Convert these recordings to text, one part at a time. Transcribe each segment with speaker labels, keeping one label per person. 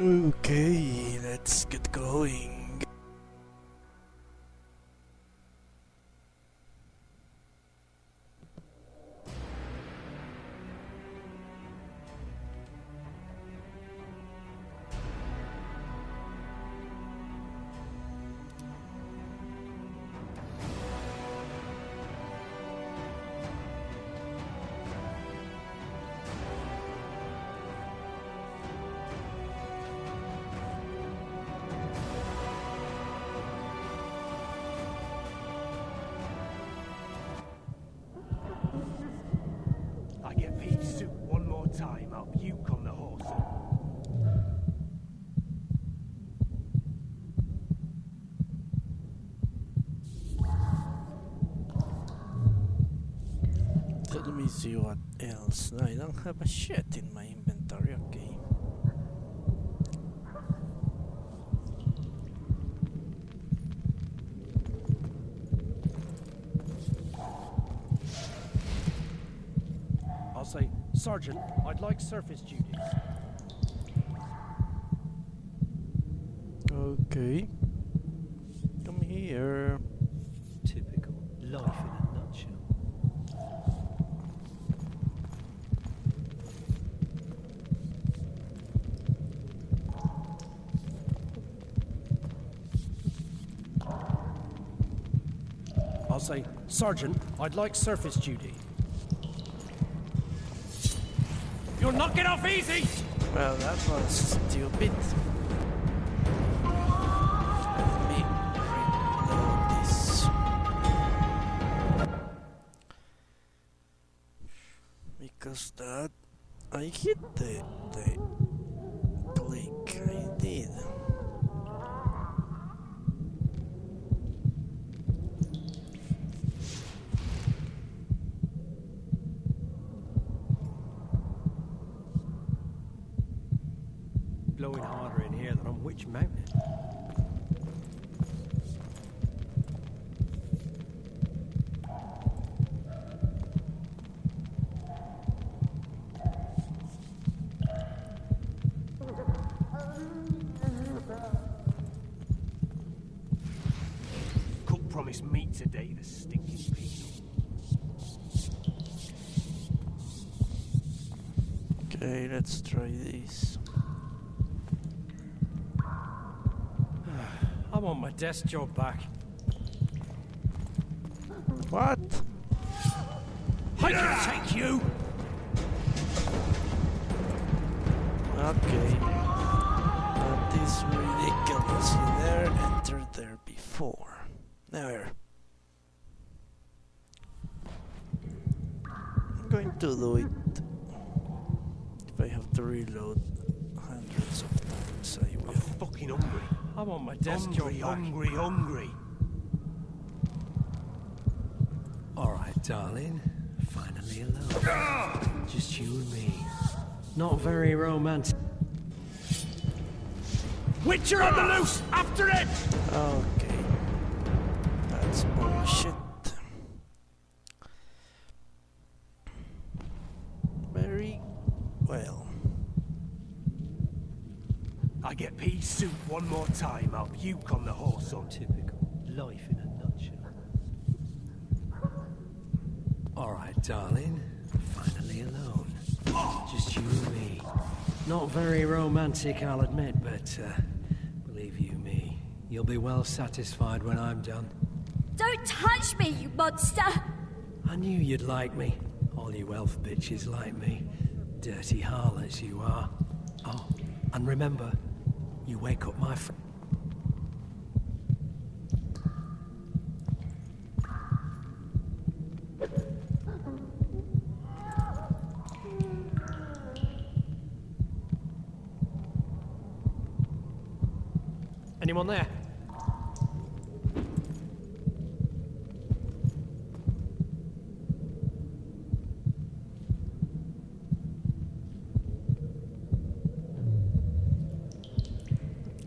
Speaker 1: Okay, let's get going. Don't have a shit in my inventory, okay.
Speaker 2: I'll say, Sergeant, I'd like surface duties.
Speaker 1: Okay. Come here.
Speaker 2: Typical. Life in a nutshell. I'll say, Sergeant, I'd like surface duty. You're knocking off easy!
Speaker 1: Well, that was stupid. Try this.
Speaker 2: I want my desk job back.
Speaker 1: What?
Speaker 2: Very romantic. Witcher on the loose! After it!
Speaker 1: Okay. That's bullshit. Very well.
Speaker 3: I get pea soup one more time, I'll puke on the horse on
Speaker 2: Typical. Life in a nutshell. All right, darling. Just you and me. Not very romantic, I'll admit, but uh, believe you me, you'll be well satisfied when I'm done.
Speaker 4: Don't touch me, you monster!
Speaker 2: I knew you'd like me. All you elf bitches like me. Dirty harlots you are. Oh, and remember, you wake up my friend. Anyone there?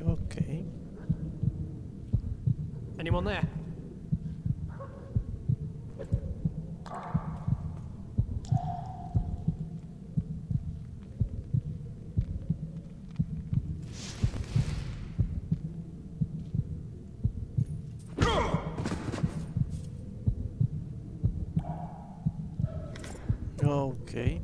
Speaker 1: Okay.
Speaker 2: Anyone there?
Speaker 1: Okay.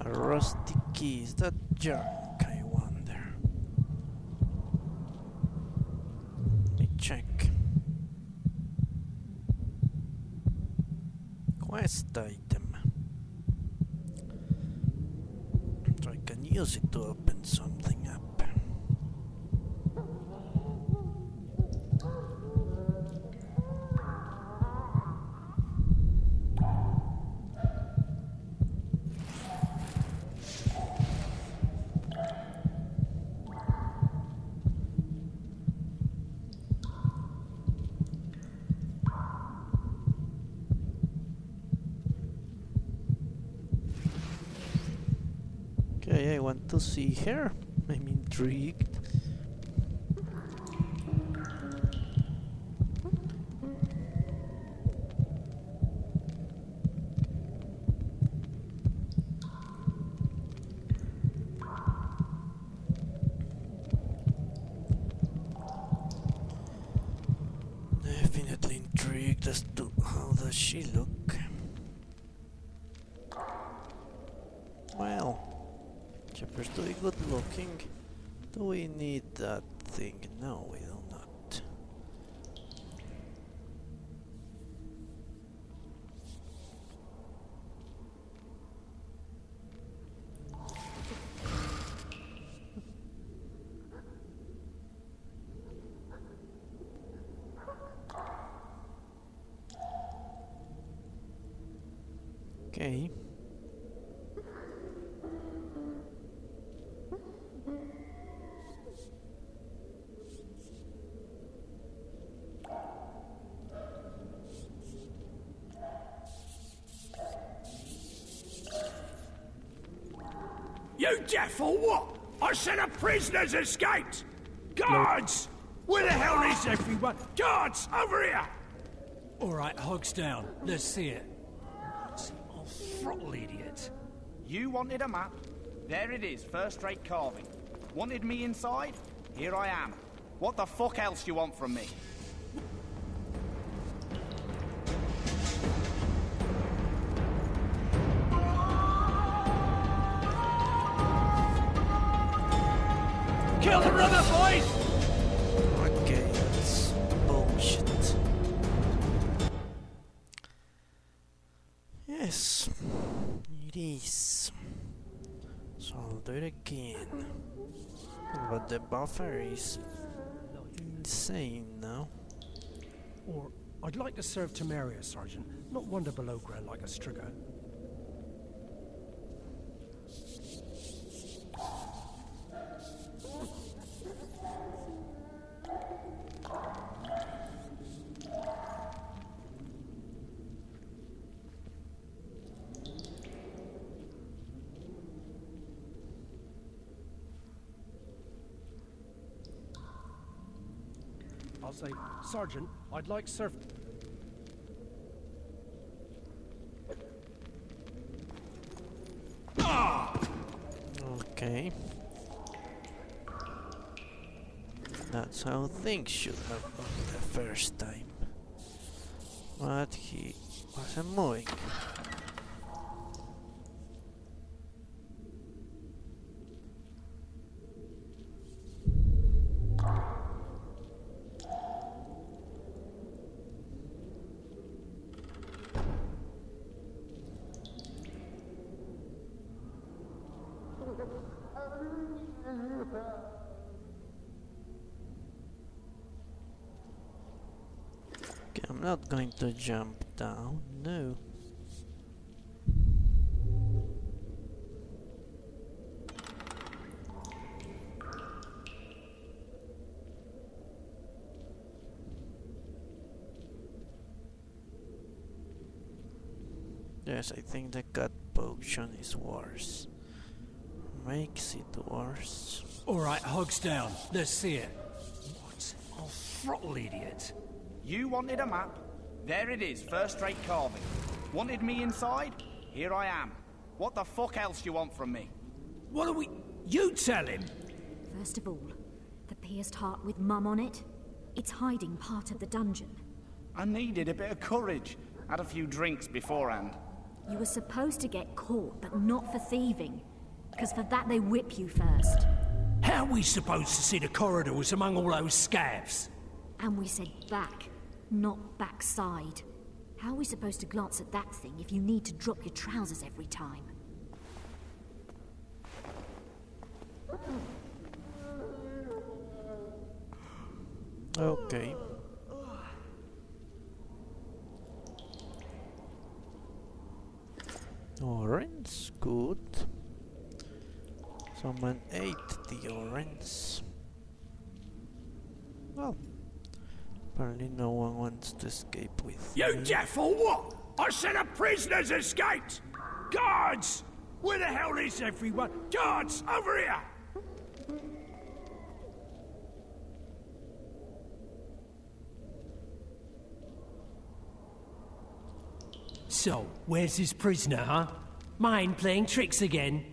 Speaker 1: A rusty key. Junk, I wonder? Let me check. Quest item. So I can use it to open something up. Okay, I want to see here. I'm intrigued.
Speaker 3: You deaf or what? I said a prisoner's escaped! Guards! Where the hell is everyone? Guards, over here!
Speaker 5: All right, hogs down. Let's see it. Oh, throttle idiot.
Speaker 6: You wanted a map? There it is, first-rate carving. Wanted me inside? Here I am. What the fuck else do you want from me?
Speaker 1: Buffer is insane now.
Speaker 5: Or I'd like to serve Temeria, Sergeant. Not wander below ground like a Striga. I'll say, Sergeant, I'd like serve.
Speaker 1: Okay. That's how things should have gone the first time. But he wasn't moving. Not going to jump down, no. Yes, I think the Cat potion is worse. Makes it worse.
Speaker 5: All right, hogs down. Let's see it. What? Oh, throttle idiot.
Speaker 6: You wanted a map? There it is, first-rate carving. Wanted me inside? Here I am. What the fuck else do you want from me?
Speaker 3: What are we... You tell him!
Speaker 4: First of all, the pierced heart with Mum on it. It's hiding part of the dungeon.
Speaker 6: I needed a bit of courage. Had a few drinks beforehand.
Speaker 4: You were supposed to get caught, but not for thieving. Because for that they whip you first.
Speaker 3: How are we supposed to see the corridors among all those scabs?
Speaker 4: And we said back, not backside. How are we supposed to glance at that thing if you need to drop your trousers every time?
Speaker 1: Okay. Orange, good. Someone ate the orange. Well, apparently no one wants to escape with
Speaker 3: You
Speaker 1: me.
Speaker 3: deaf or what? I said a prisoner's escaped! Guards! Where the hell is everyone? Guards, over here! So, where's this prisoner, huh? Mind playing tricks again?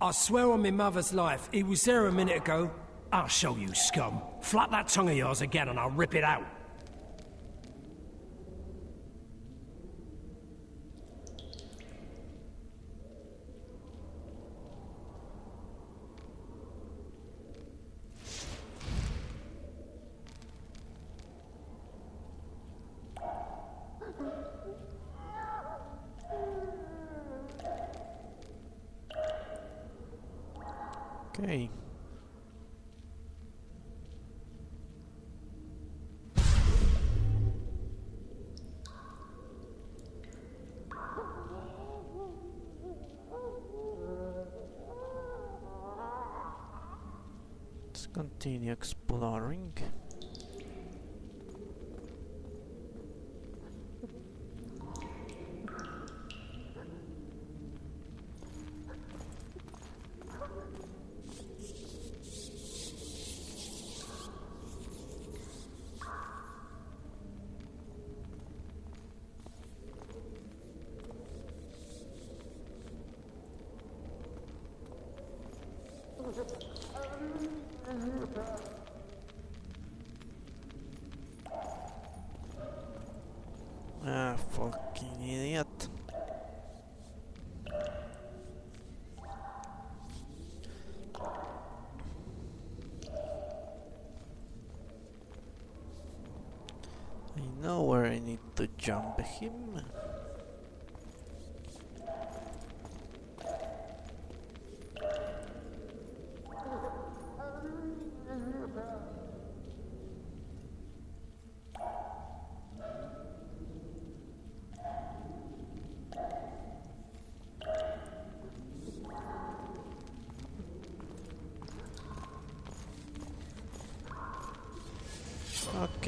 Speaker 3: I swear on my mother's life, he was there a minute ago. I'll show you, scum. Flap that tongue of yours again and I'll rip it out.
Speaker 1: Jump him.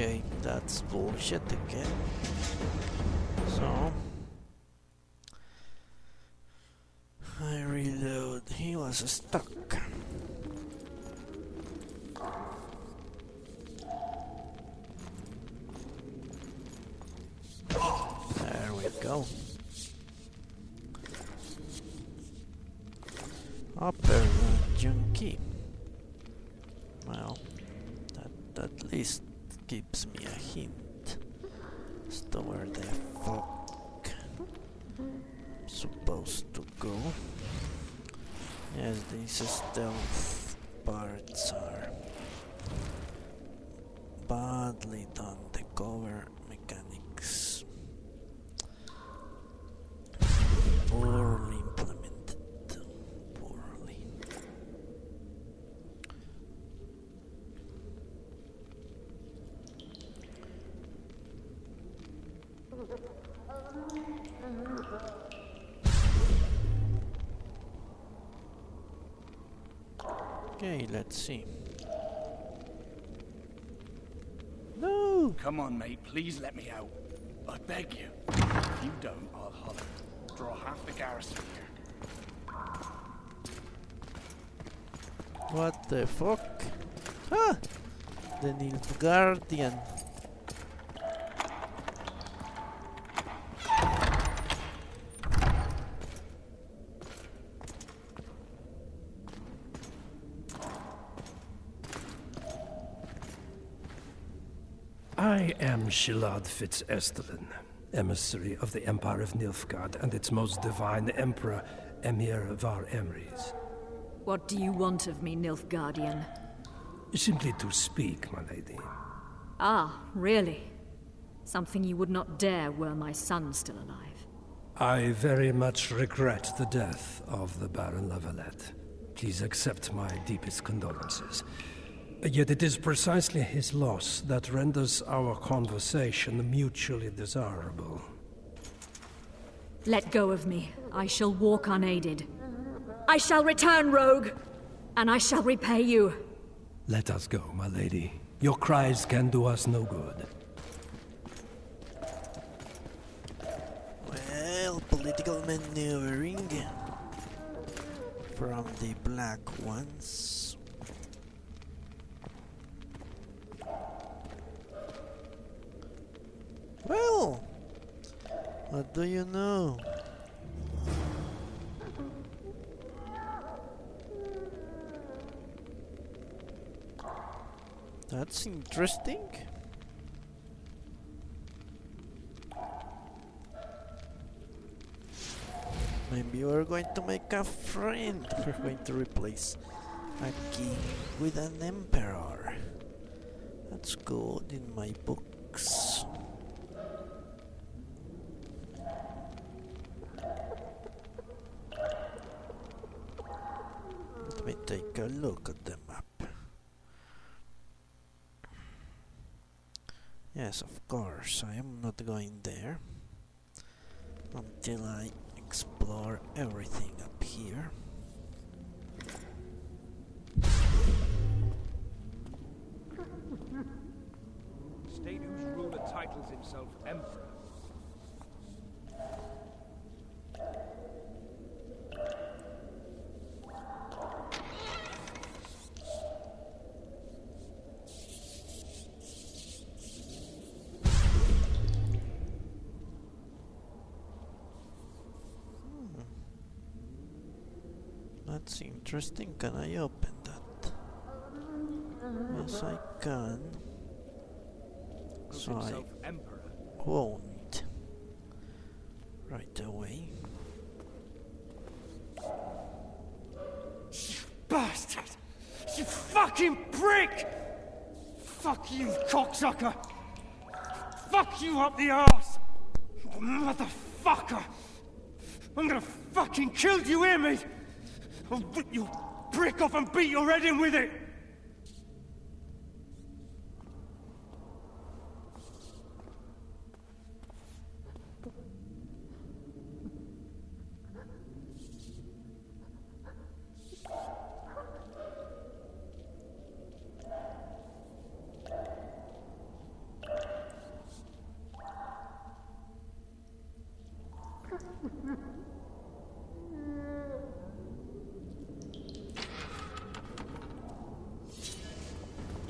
Speaker 1: Okay, bullshit again. So I reload. He was stuck. Okay, let's see. No!
Speaker 6: Come on, mate, please let me out. I beg you. If you don't, I'll holler. Draw half the garrison here.
Speaker 1: What the fuck? Ah! the Nilfgaardian.
Speaker 2: Shilard Fitz-Oesterlen, emissary of the Empire of Nilfgaard and its most divine Emperor, Emhyr var Emreis.
Speaker 4: What do you want of me, Nilfgaardian?
Speaker 2: Simply to speak, my lady.
Speaker 4: Ah, really? Something you would not dare were my son still alive.
Speaker 2: I very much regret the death of the Baron La Valette. Please accept my deepest condolences. Yet it is precisely his loss that renders our conversation mutually desirable.
Speaker 4: Let go of me. I shall walk unaided. I shall return, rogue, and I shall repay you.
Speaker 2: Let us go, my lady. Your cries can do us no good.
Speaker 1: Well, political maneuvering from the black ones. Well, what do you know? That's interesting. Maybe we're going to make a friend. We're going to replace a king with an emperor. That's good in my books. Let me take a look at the map. Yes, of course, I am not going there until I explore everything up here.
Speaker 6: Ruler titles himself emperor.
Speaker 1: That's interesting. Can I open that? Yes, I can. So I won't. Right away.
Speaker 2: Bastard! You fucking prick! Fuck you, cocksucker! Fuck you up the arse! Motherfucker! I'm gonna fucking kill you, hear me? I'll rip your off and beat your head in with it!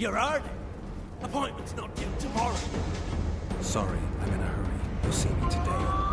Speaker 3: Gerard? Appointment's not due tomorrow.
Speaker 2: Sorry, I'm in a hurry. You'll see me today.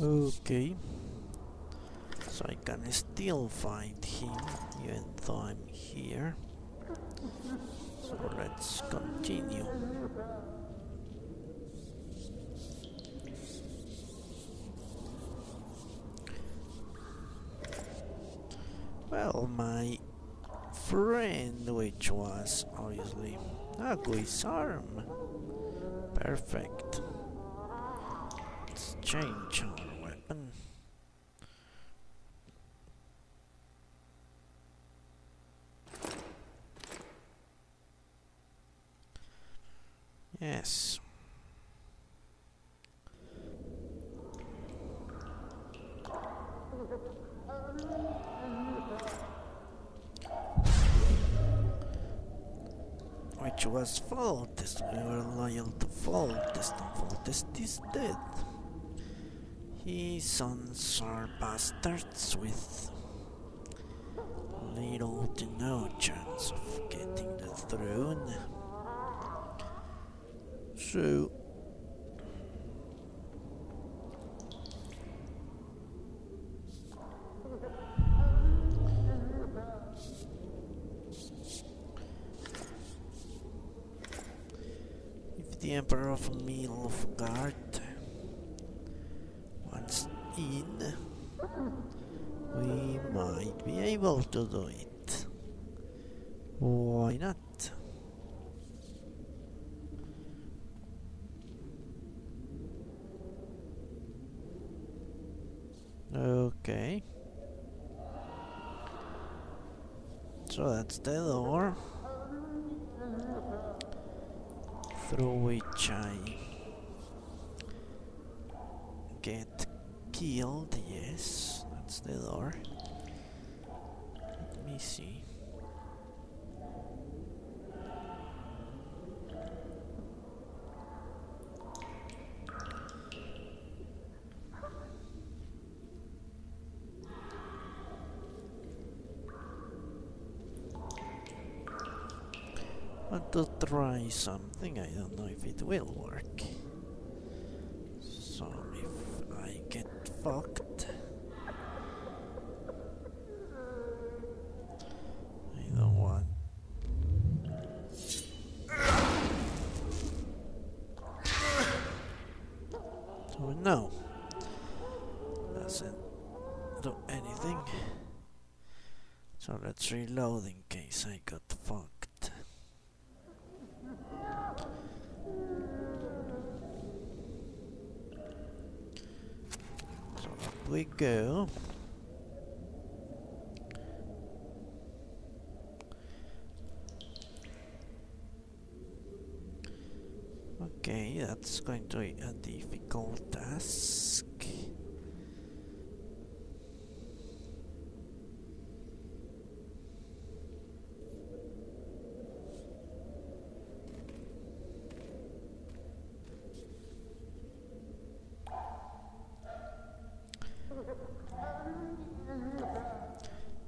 Speaker 1: Okay. So I can still find him even though I'm here. So let's continue. Well, my friend, which was obviously a Guisarm. Perfect. Let's change our weapon. Yes. Which was Foltest. We were loyal to Foltest, and Foltest is dead. His sons are bastards with little to no chance of getting the throne. So So that's the door through which I get killed. Yes, that's the door. Let me see. want to try something. I don't know if it will work. So if I get fucked, I don't want. So no, doesn't do anything. So let's reload in case I got fucked. So up we go. Okay, that's going to be a difficult task.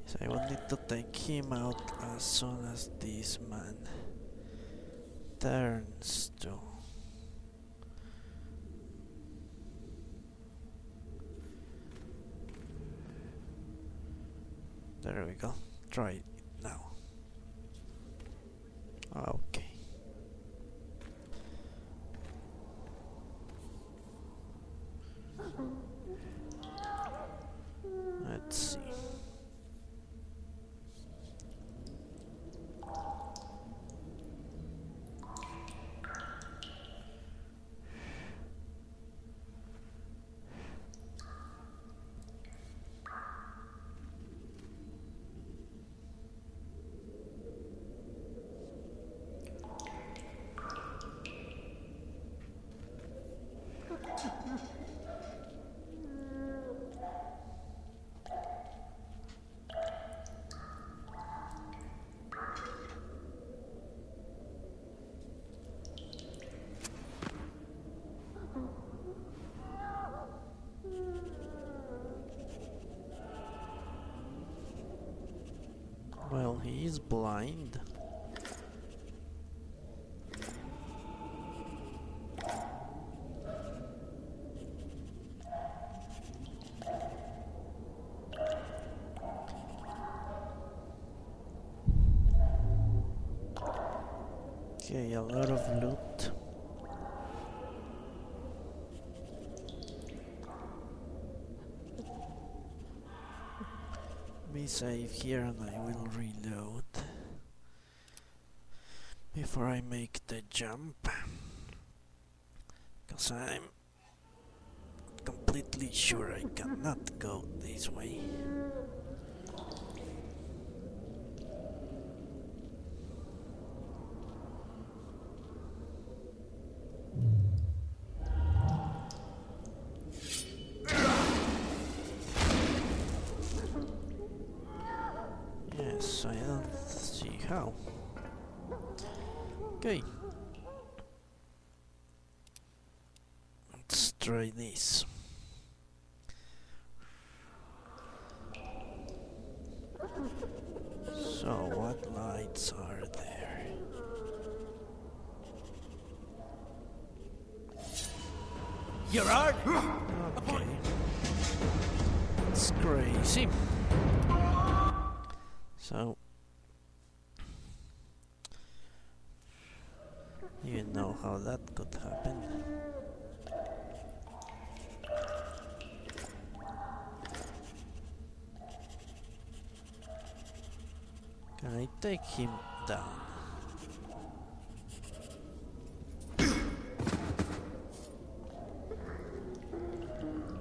Speaker 1: So I will need to take him out as soon as this man turns to There we go. Try it He is blind. Okay, a lot of loot. Be safe here and I will reload before I make the jump. Cause I'm completely sure I cannot go this way. Take him down?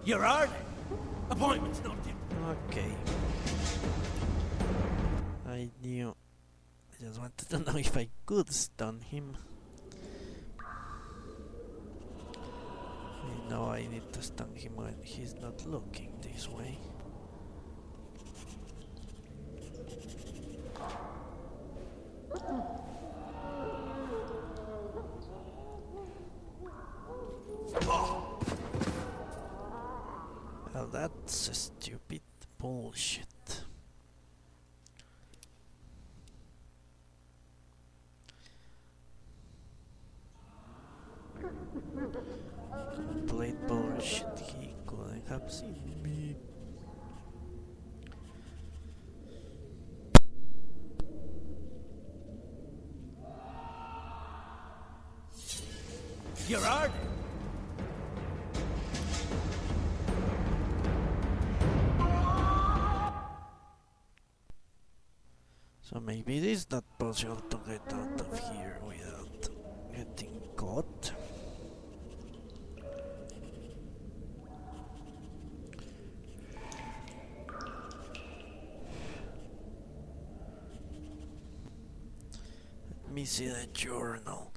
Speaker 3: Gerard? Appointment's not due.
Speaker 1: Okay. I knew. I just wanted to know if I could stun him. I know I need to stun him when he's not looking this way. So maybe it is not possible to get out of here without getting caught. Let me see the journal.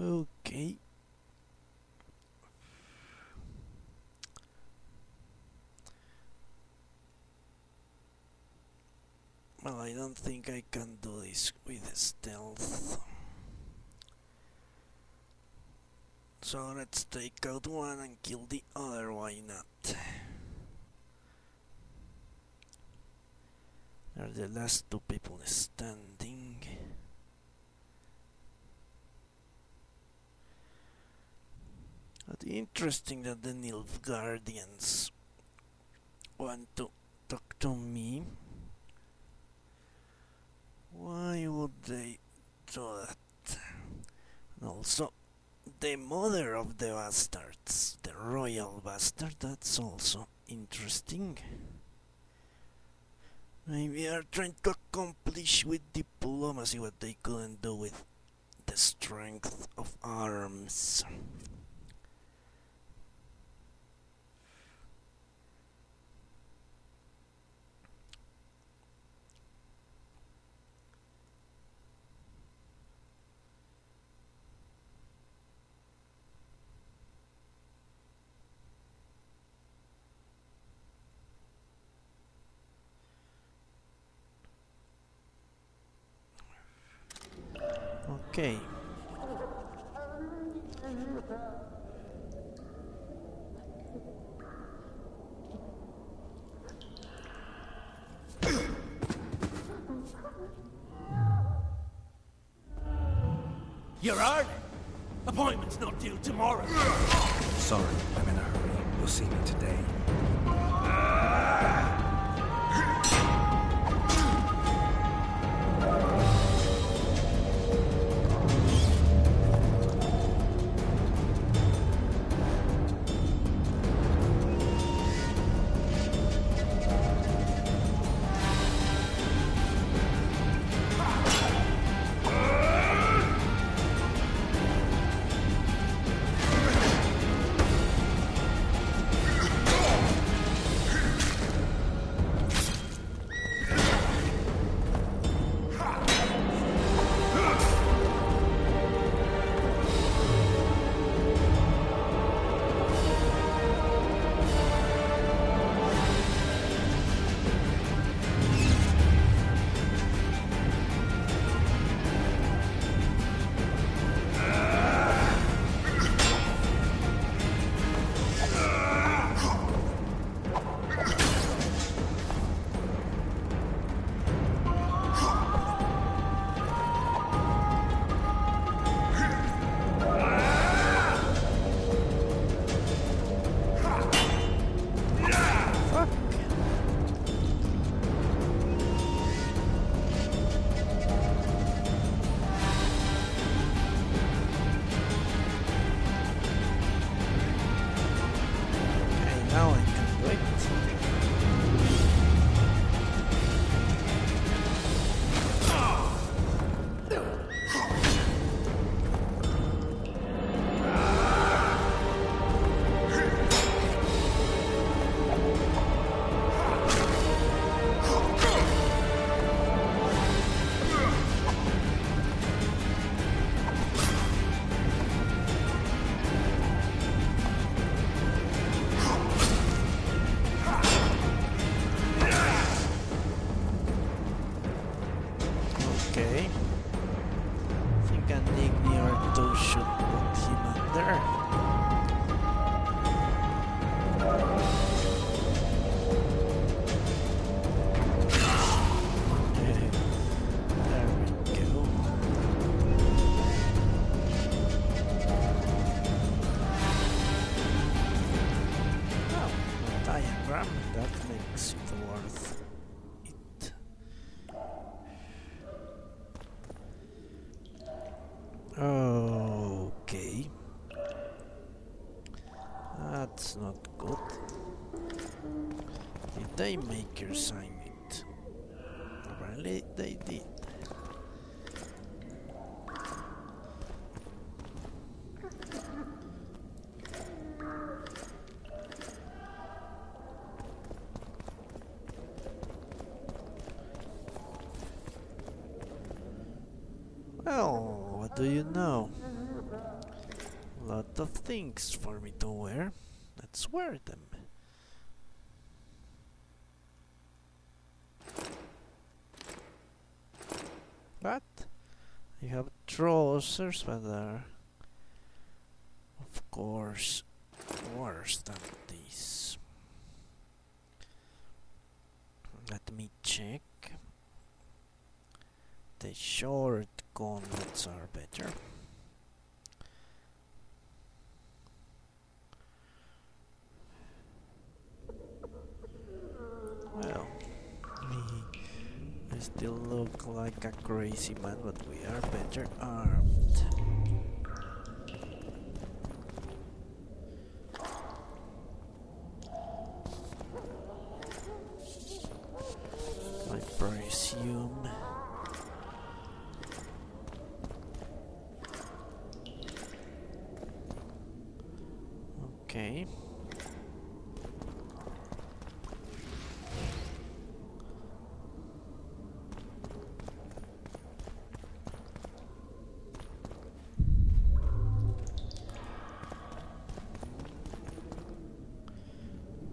Speaker 1: Okay. Well, I don't think I can do this with stealth. So let's take out one and kill the other, why not? There are the last two people standing. But interesting that the Nilfgaardians want to talk to me. Why would they do that? And also, the mother of the bastards, the royal bastard, that's also interesting. Maybe are trying to accomplish with diplomacy what they couldn't do with the strength of arms. Okay.
Speaker 3: You're early. Appointment's not due tomorrow.
Speaker 7: Sorry, I'm in a hurry. You'll see me today.
Speaker 1: Apparently. Well, what do you know? Lot of things for me to wear. Let's wear them. trousers, but they're, of course, worse than these. Let me check. The short gauntlets are better. Like a crazy man, but we are better armed. I presume. Okay.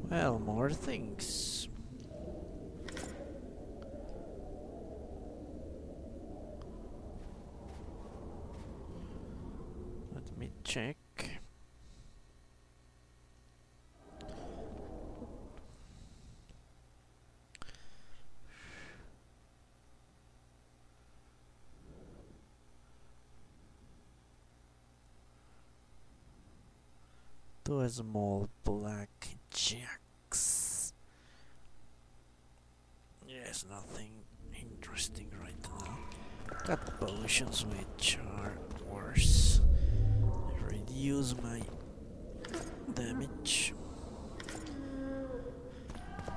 Speaker 1: Well, more things. Let me check. Small black jacks. Yes, nothing interesting right now. Got potions which are worse. Reduce my damage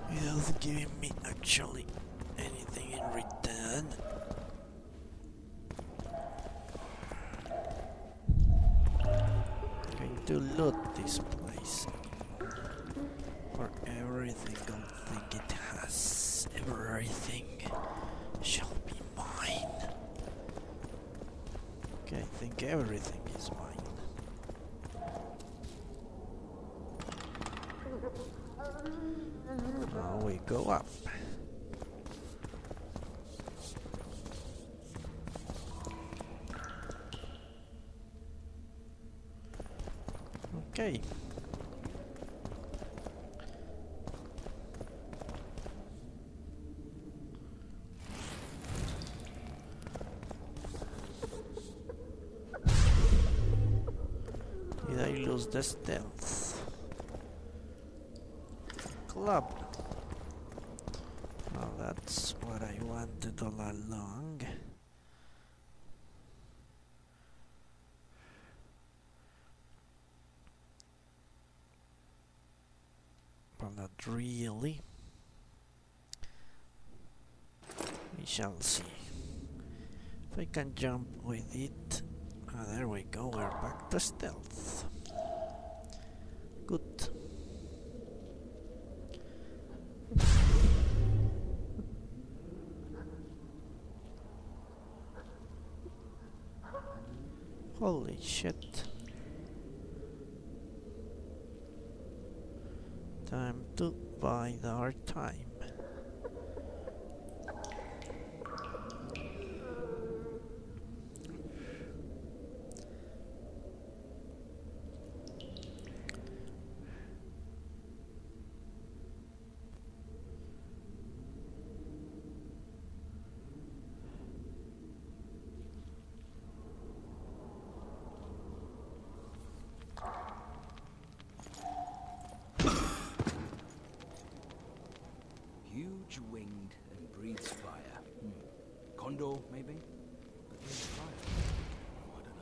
Speaker 1: without giving me actually anything in return. Going to loot this place for everything I think it has. Everything shall be mine. Okay, I think everything is mine. Now we go up. Okay. Did I lose the stealth? Club. Well, that's what I wanted all along. Well, not really. We shall see. If I can jump with it. Ah, there we go, we're back to stealth. Good. Holy shit. Time to bide our time.
Speaker 7: Huge winged and breathes fire. Hmm. Condor, maybe? But breathes fire. Oh, I don't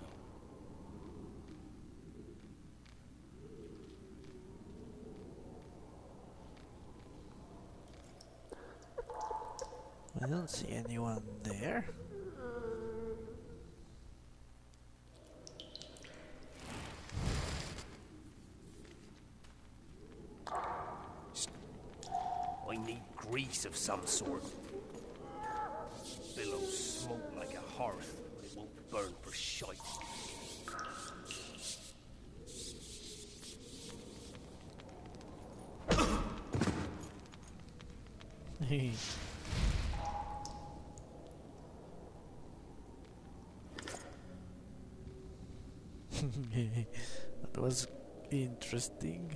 Speaker 7: know.
Speaker 1: I don't see anyone there.
Speaker 3: I need grease of some sort. Billows smoke like a hearth, but it won't burn for shite.
Speaker 1: that was interesting.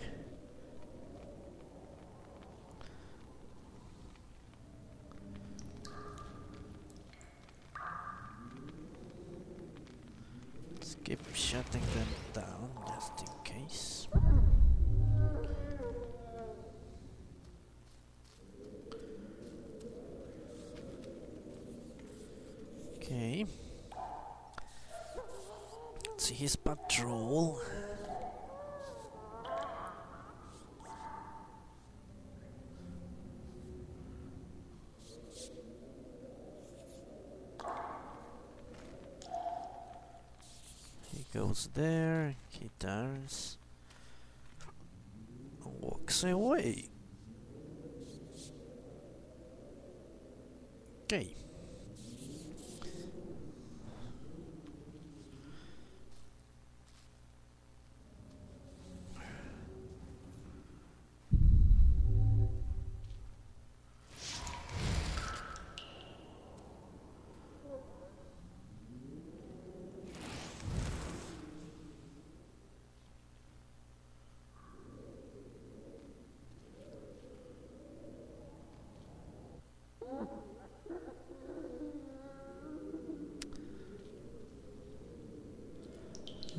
Speaker 1: Keep shutting them down just in case. Okay. Let's see his patrol. He there, he turns, walks away. Okay.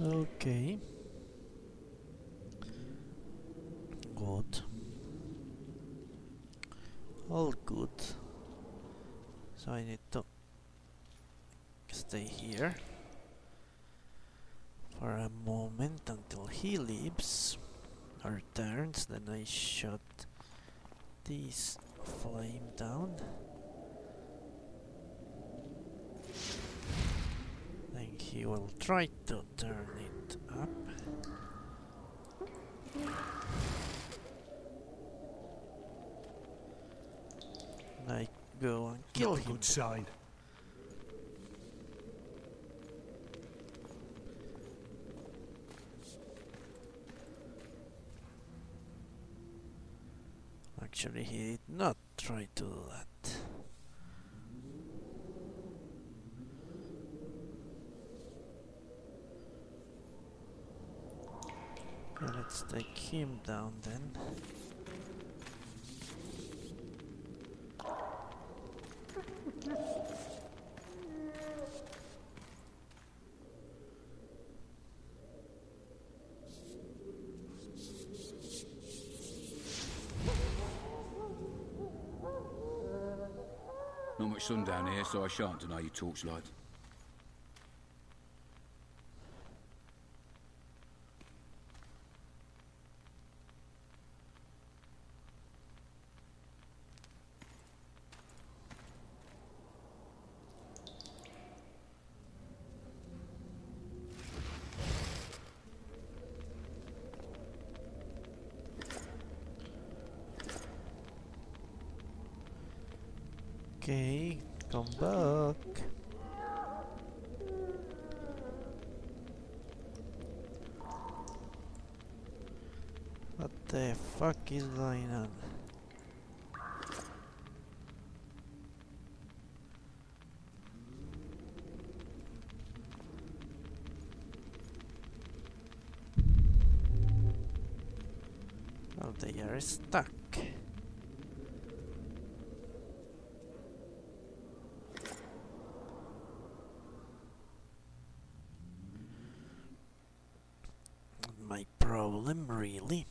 Speaker 1: Okay. Good. All good. So I need to stay here for a moment until he leaves or turns. Then I shut this flame down. Then he will try to turn it up. And I go and kill
Speaker 3: Not a
Speaker 1: him.
Speaker 3: good sign.
Speaker 1: Actually, he did not try to do that. Okay, let's take him down then.
Speaker 7: Not much sun down here, so I shan't deny you torchlight.
Speaker 1: Okay, come back. What the fuck is going on? Oh, they are stuck. my problem, really.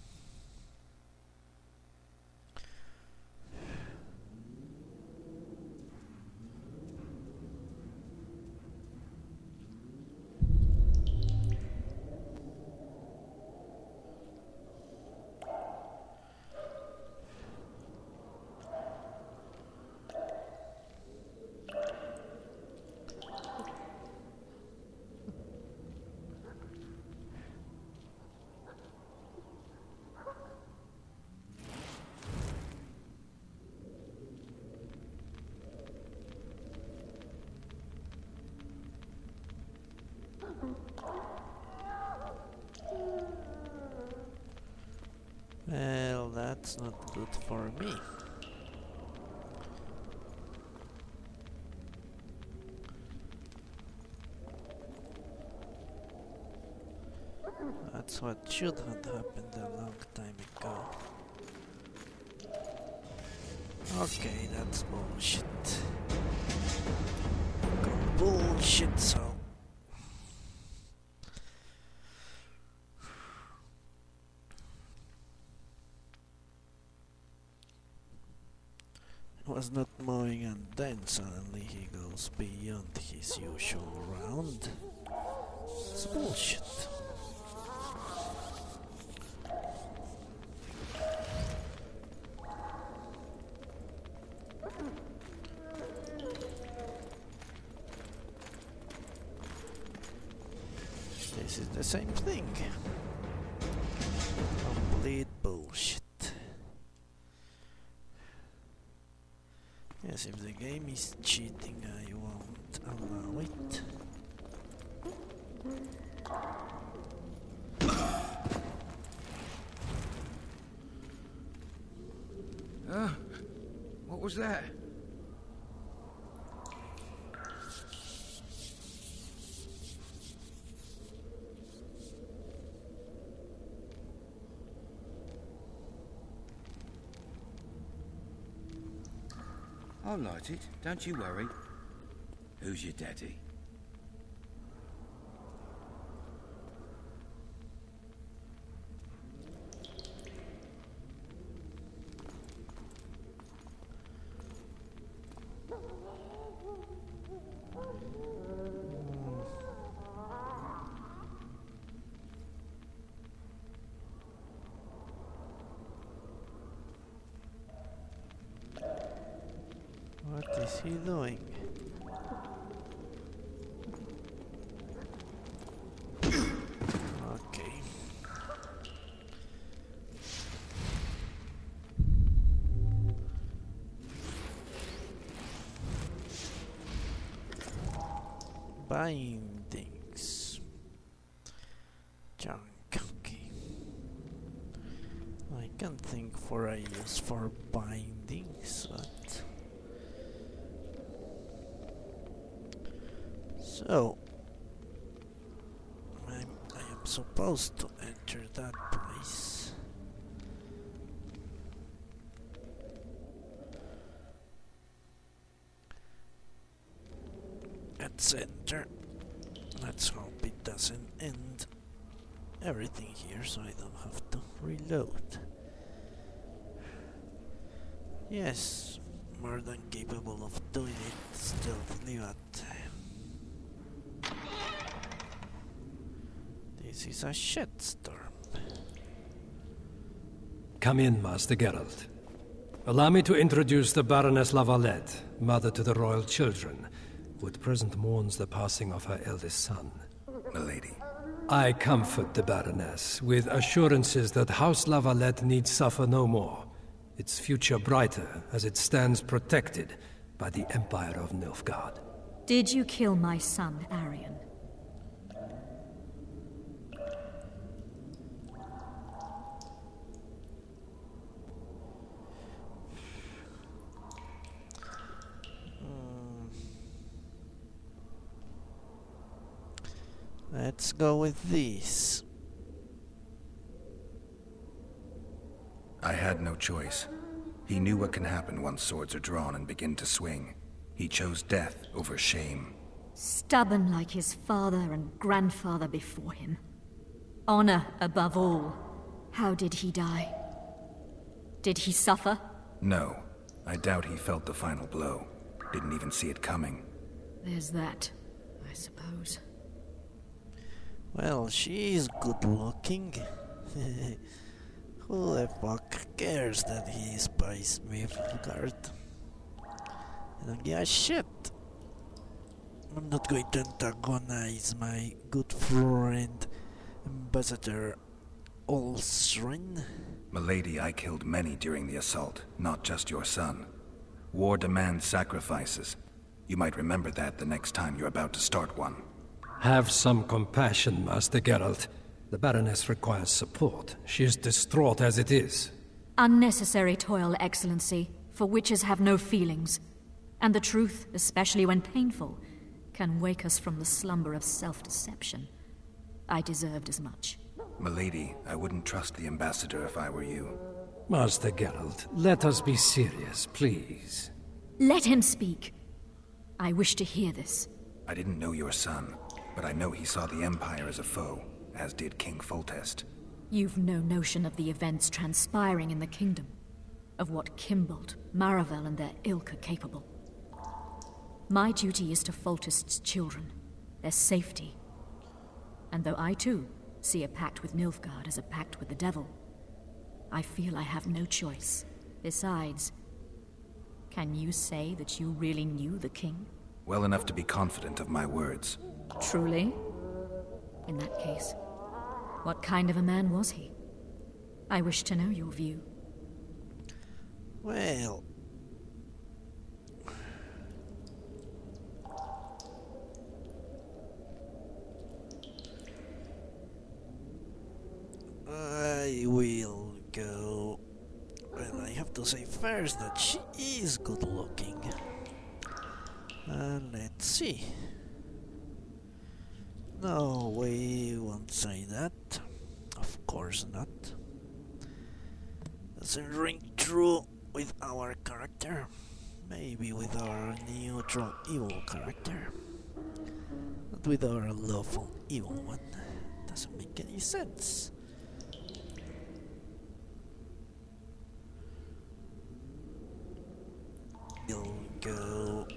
Speaker 1: Well, that's not good for me. That's what should have happened a long time ago. Okay, that's bullshit. Bullshit, so was not moving and suddenly he goes beyond his usual round. It's bullshit. This is the same thing. Game is cheating, I won't allow it.
Speaker 7: Huh? What was that? I'll light it, don't you worry. Who's your daddy?
Speaker 1: What is he doing? Okay. Bindings. Junk. Okay. I can't think for a use for bindings, but. So, I'm, I am supposed to enter that Let's enter. Let's hope it doesn't end everything here so I don't have to reload. Yes, more than capable of doing it stealthily, but this is a shitstorm.
Speaker 2: Come in, Master Geralt. Allow me to introduce the Baroness La Valette, mother to the royal children, who at present mourns the passing of her eldest son.
Speaker 7: Milady.
Speaker 2: I comfort the Baroness with assurances that House La Valette need suffer no more, its future brighter as it stands protected by the Empire of Nilfgaard.
Speaker 4: Did you kill my son, Aryan?
Speaker 1: Hmm. Let's go with this.
Speaker 8: I had no choice. He knew what can happen once swords are drawn and begin to swing. He chose death over shame.
Speaker 4: Stubborn like his father and grandfather before him. Honor above all. How did he die? Did he suffer?
Speaker 8: No, I doubt he felt the final blow. Didn't even see it coming.
Speaker 4: There's that, I suppose.
Speaker 1: Well, she is good looking. Who the fuck cares that he is by Smithgard? I don't give a shit. I'm not going to antagonize my good friend, Ambassador Olsrin.
Speaker 8: Milady, I killed many during the assault, not just your son. War demands sacrifices. You might remember that the next time you're about to start one.
Speaker 2: Have some compassion, Master Geralt. The Baroness requires support. She is distraught as it is.
Speaker 4: Unnecessary toil, Excellency, for witches have no feelings. And the truth, especially when painful, can wake us from the slumber of self deception. I deserved as much.
Speaker 8: Milady, I wouldn't trust the ambassador if I were you.
Speaker 2: Master Geralt, let us be serious, please.
Speaker 4: Let him speak. I wish to hear this.
Speaker 8: I didn't know your son, but I know he saw the Empire as a foe, as did King Foltest.
Speaker 4: You've no notion of the events transpiring in the kingdom. of what Kimbolt, Maravel, and their ilk are capable. My duty is to Foltest's children, their safety. And though I too see a pact with Nilfgaard as a pact with the devil, I feel I have no choice. Besides, can you say that you really knew the king?
Speaker 8: Well enough to be confident of my words.
Speaker 4: Truly? In that case, what kind of a man was he? I wish to know your view.
Speaker 1: Well, I will go. Well, I have to say first that she is good looking. Uh, let's see. No, we won't say that. Of course not. Doesn't ring true with our character. Maybe with our neutral evil character. Not with our lawful evil one. Doesn't make any sense. You'll go.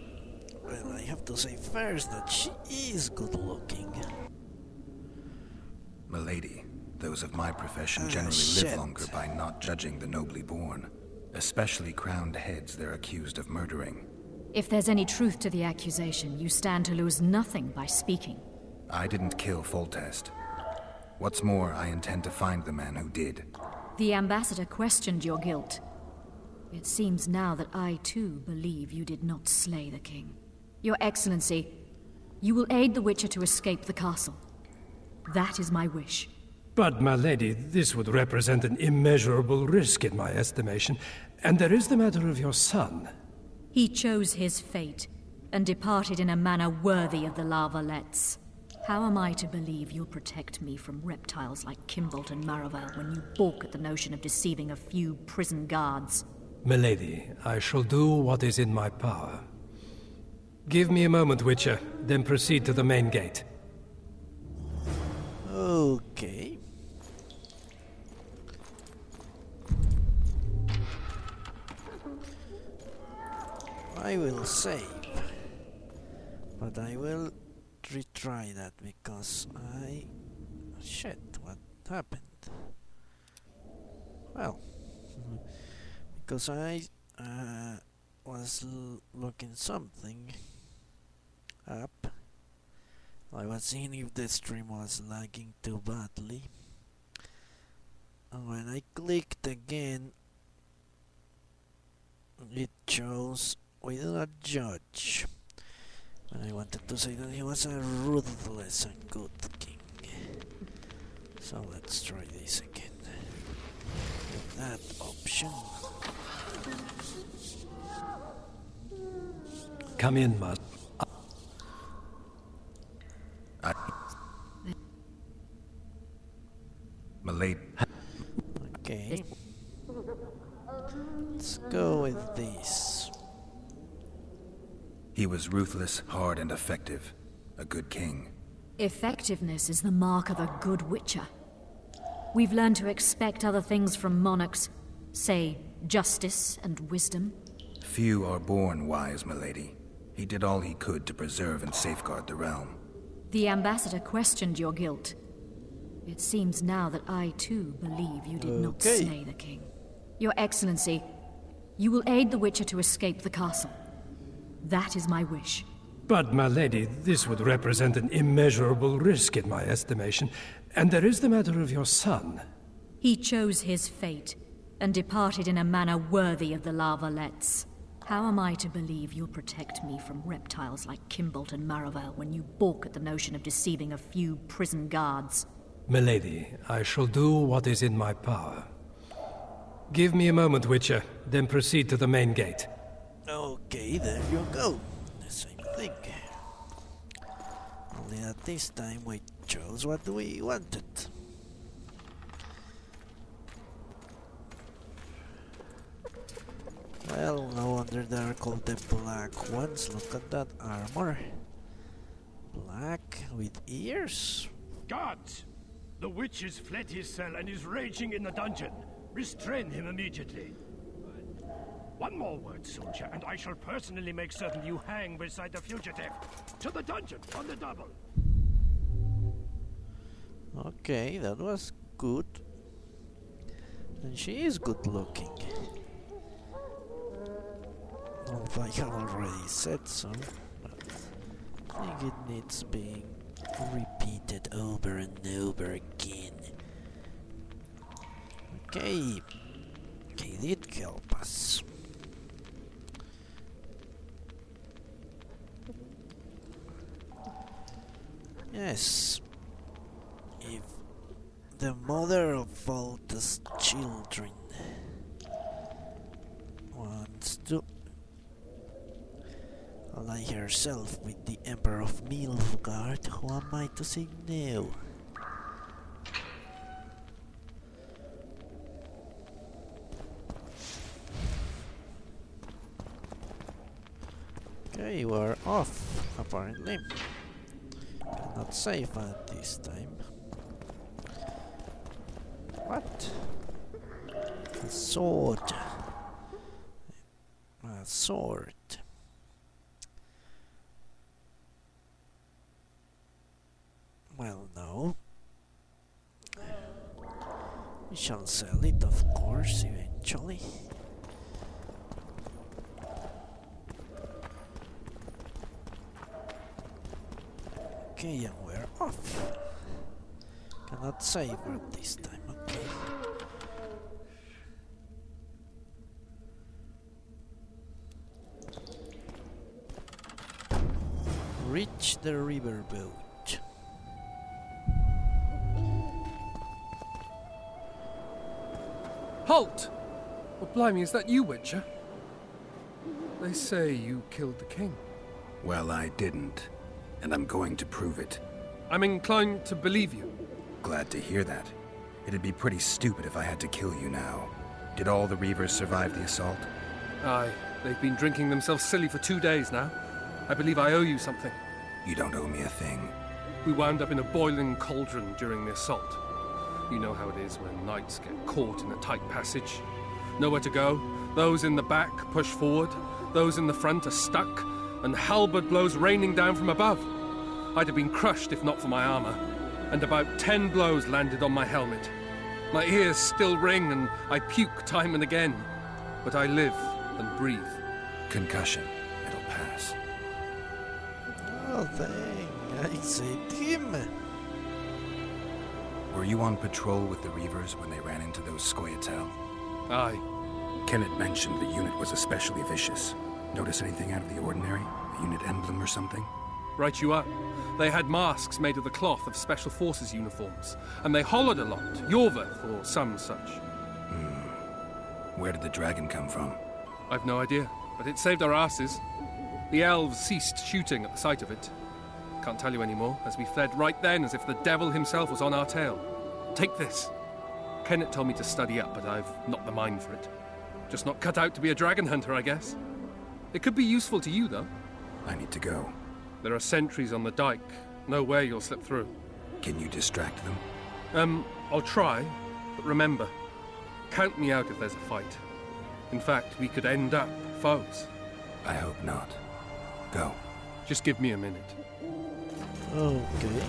Speaker 1: Well, I have to say first that she is good looking.
Speaker 8: Milady, those of my profession
Speaker 1: Ah,
Speaker 8: generally
Speaker 1: shit.
Speaker 8: live longer by not judging the nobly born. Especially crowned heads they're accused of murdering.
Speaker 4: If there's any truth to the accusation, you stand to lose nothing by speaking.
Speaker 8: I didn't kill Foltest. What's more, I intend to find the man who did.
Speaker 4: The ambassador questioned your guilt. It seems now that I too believe you did not slay the king. Your Excellency, you will aid the Witcher to escape the castle. That is my wish.
Speaker 3: But, my lady, this would represent an immeasurable risk in my estimation. And there is the matter of your son.
Speaker 4: He chose his fate and departed in a manner worthy of the La Valettes. How am I to believe you'll protect me from reptiles like Kimbolt and Maravel when you balk at the notion of deceiving a few prison guards?
Speaker 3: Milady, I shall do what is in my power. Give me a moment, Witcher, then proceed to the main gate.
Speaker 1: Okay. I will save. But I will retry that because I... Shit, what happened? Well, because I uh, was looking something up. I was seeing if the stream was lagging too badly. And when I clicked again, it shows we do not judge. And I wanted to say that he was a ruthless and good king. So let's try this again. With that option.
Speaker 3: Come in, Mas.
Speaker 8: I... Milady,
Speaker 1: Okay. Let's go with this.
Speaker 8: he was ruthless, hard, and effective. A good king.
Speaker 4: Effectiveness is the mark of a good Witcher. We've learned to expect other things from monarchs, say, justice and wisdom.
Speaker 8: Few are born wise, milady. He did all he could to preserve and safeguard the realm.
Speaker 4: The ambassador questioned your guilt. It seems now that I too believe you did not slay the king. Your Excellency, you will aid the Witcher to escape the castle. That is my wish.
Speaker 3: But, my lady, this would represent an immeasurable risk in my estimation. And there is the matter of your son.
Speaker 4: He chose his fate and departed in a manner worthy of the La Valettes. How am I to believe you'll protect me from reptiles like Kimbolt and Maravel when you balk at the notion of deceiving a few prison guards?
Speaker 3: Milady, I shall do what is in my power. Give me a moment, Witcher, then proceed to the main gate.
Speaker 1: Okay, there you go. The same thing. Only that this time we chose what we wanted. Well, no wonder they're called the Black Ones. Look at that armor. Black with ears?
Speaker 9: Guards! The witch has fled his cell and is raging in the dungeon. Restrain him immediately. One more word, soldier, and I shall personally make certain you hang beside the fugitive. To the dungeon, on the double.
Speaker 1: Okay, that was good. And she is good looking. Well, I have already said so, I think it needs being repeated over and over again. Okay, he did help us. Yes, if the mother of all the children wants to ally herself with the Emperor of Nilfgaard, who am I to say no? Okay, you are off, apparently. Not safe at this time. What? A sword. A sword. Well, no. We shall sell it, of course, eventually. Okay, and we're off. Cannot save at this time, okay. Reach the riverboat.
Speaker 2: Halt! Well, blimey, is that you, Witcher? They say you killed the king.
Speaker 8: Well, I didn't. And I'm going to prove it.
Speaker 2: I'm inclined to believe you.
Speaker 8: Glad to hear that. It'd be pretty stupid if I had to kill you now. Did all the Reavers survive the assault?
Speaker 2: Aye, they've been drinking themselves silly for two days now. I believe I owe you something.
Speaker 8: You don't owe me a thing.
Speaker 2: We wound up in a boiling cauldron during the assault. You know how it is when knights get caught in a tight passage. Nowhere to go. Those in the back push forward. Those in the front are stuck. And halberd blows raining down from above. I'd have been crushed if not for my armor. And about ten blows landed on my helmet. My ears still ring and I puke time and again. But I live and breathe.
Speaker 8: Concussion. It'll pass.
Speaker 1: Oh, dang, I saved him.
Speaker 8: Were you on patrol with the Reavers when they ran into those Scoia'tael?
Speaker 2: Aye.
Speaker 8: Kenneth mentioned the unit was especially vicious. Notice anything out of the ordinary? A unit emblem or something?
Speaker 2: Right you are. They had masks made of the cloth of Special Forces uniforms, and they hollered a lot, Iorveth or some such. Hmm.
Speaker 8: Where did the dragon come from?
Speaker 2: I've no idea, but it saved our asses. The elves ceased shooting at the sight of it. Can't tell you anymore, as we fled right then as if the devil himself was on our tail. Take this. Kenneth told me to study up, but I've not the mind for it. Just not cut out to be a dragon hunter, I guess. It could be useful to you, though.
Speaker 8: I need to go.
Speaker 2: There are sentries on the dike. No way you'll slip through.
Speaker 8: Can you distract them?
Speaker 2: Um, I'll try, but remember, count me out if there's a fight. In fact, we could end up foes.
Speaker 8: I hope not. Go.
Speaker 2: Just give me a minute.
Speaker 1: Okay.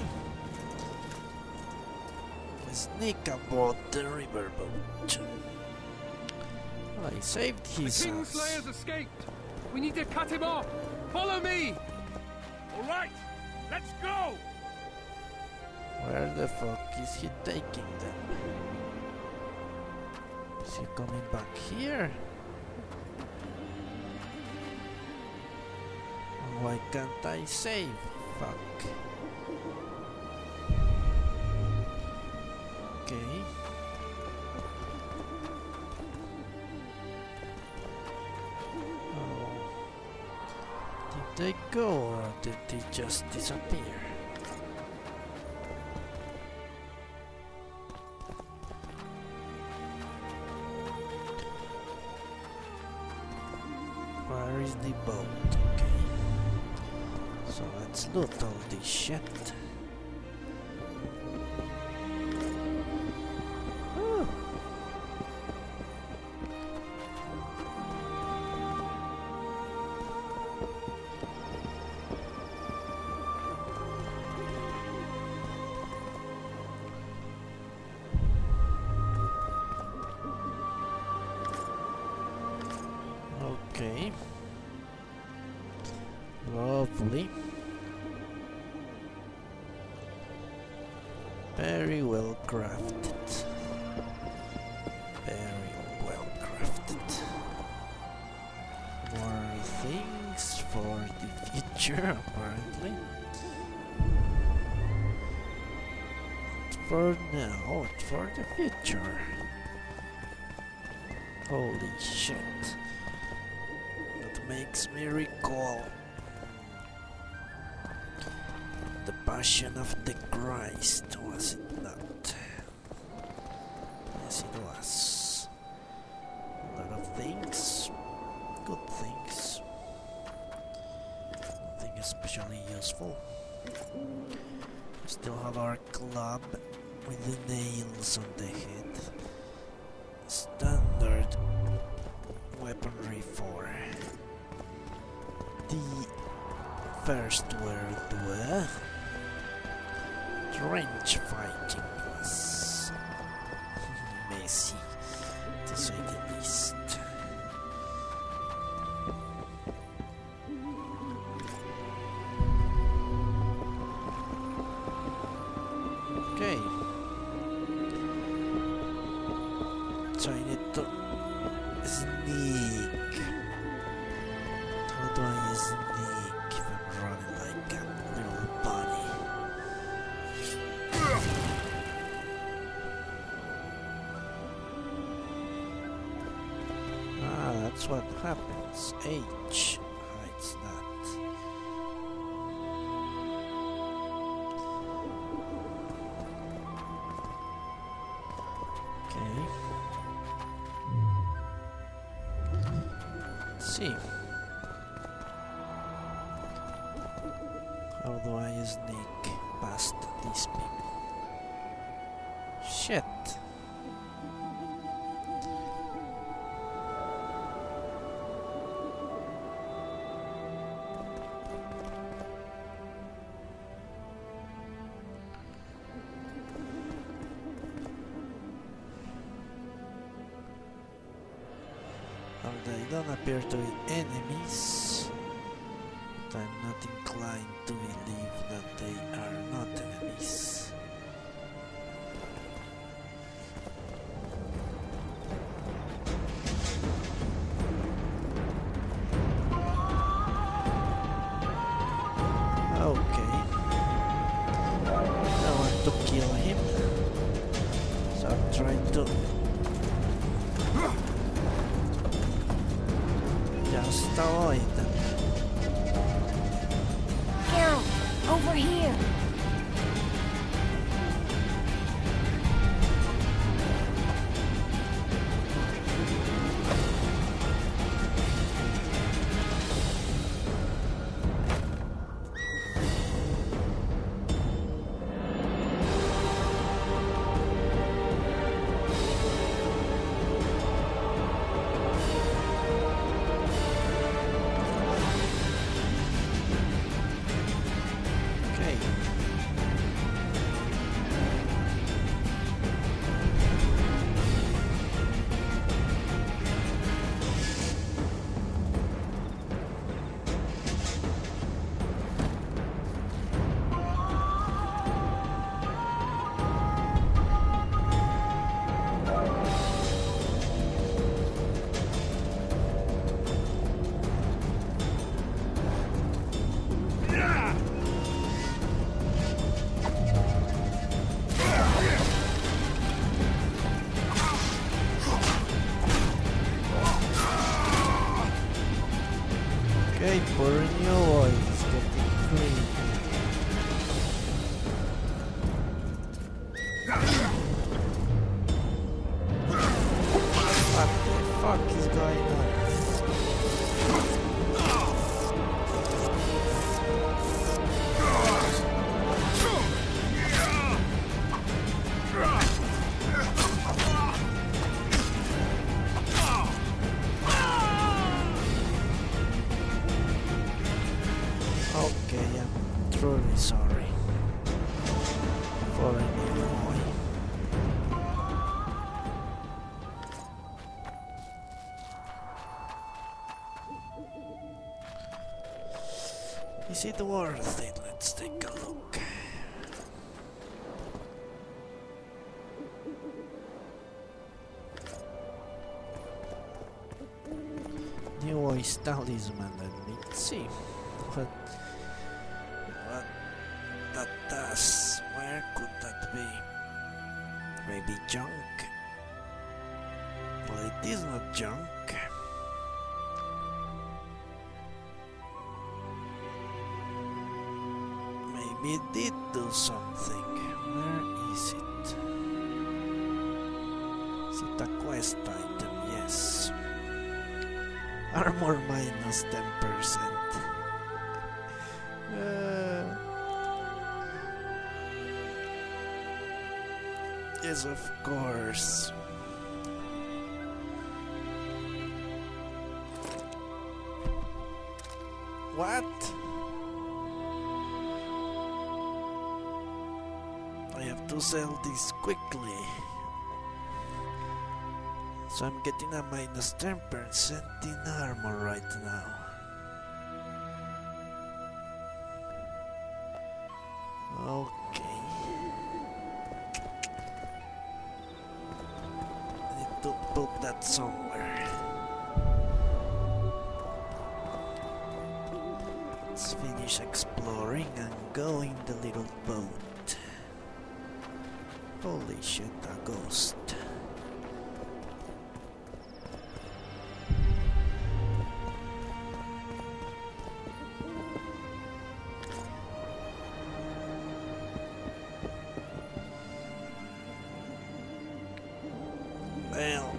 Speaker 1: Sneak aboard the riverboat. I saved
Speaker 2: The
Speaker 1: his ass.
Speaker 2: Kingslayer's escaped. We need to cut him off. Follow me.
Speaker 9: All right, let's go!
Speaker 1: Where the fuck is he taking them? Is he coming back here? Why can't I save? Fuck. Okay. They go or did they just disappear? Where is the boat? Okay. So let's loot all this shit. Future. Holy shit. That makes me recall the Passion of the Christ, was it not? Yes, it was. A lot of things, good things, nothing especially useful. We still have our club with the nails on the head. Standard weaponry for the First World War. Trench fighting H hides that. Okay. Let's see. To be enemies. Is it worth it? Let's take a look. New voice talisman, let me see. But what that does, where could that be? Maybe junk? Well, it is not junk. Maybe it did do something. Where is it? Is it a quest item? Yes. Armor minus 10%. Uh, yes, of course. What? To sell this quickly. So I'm getting a minus 10% in armor right now. Okay. I need to put that somewhere. Let's finish exploring and go in the little boat. Holy shit, the ghost. Well,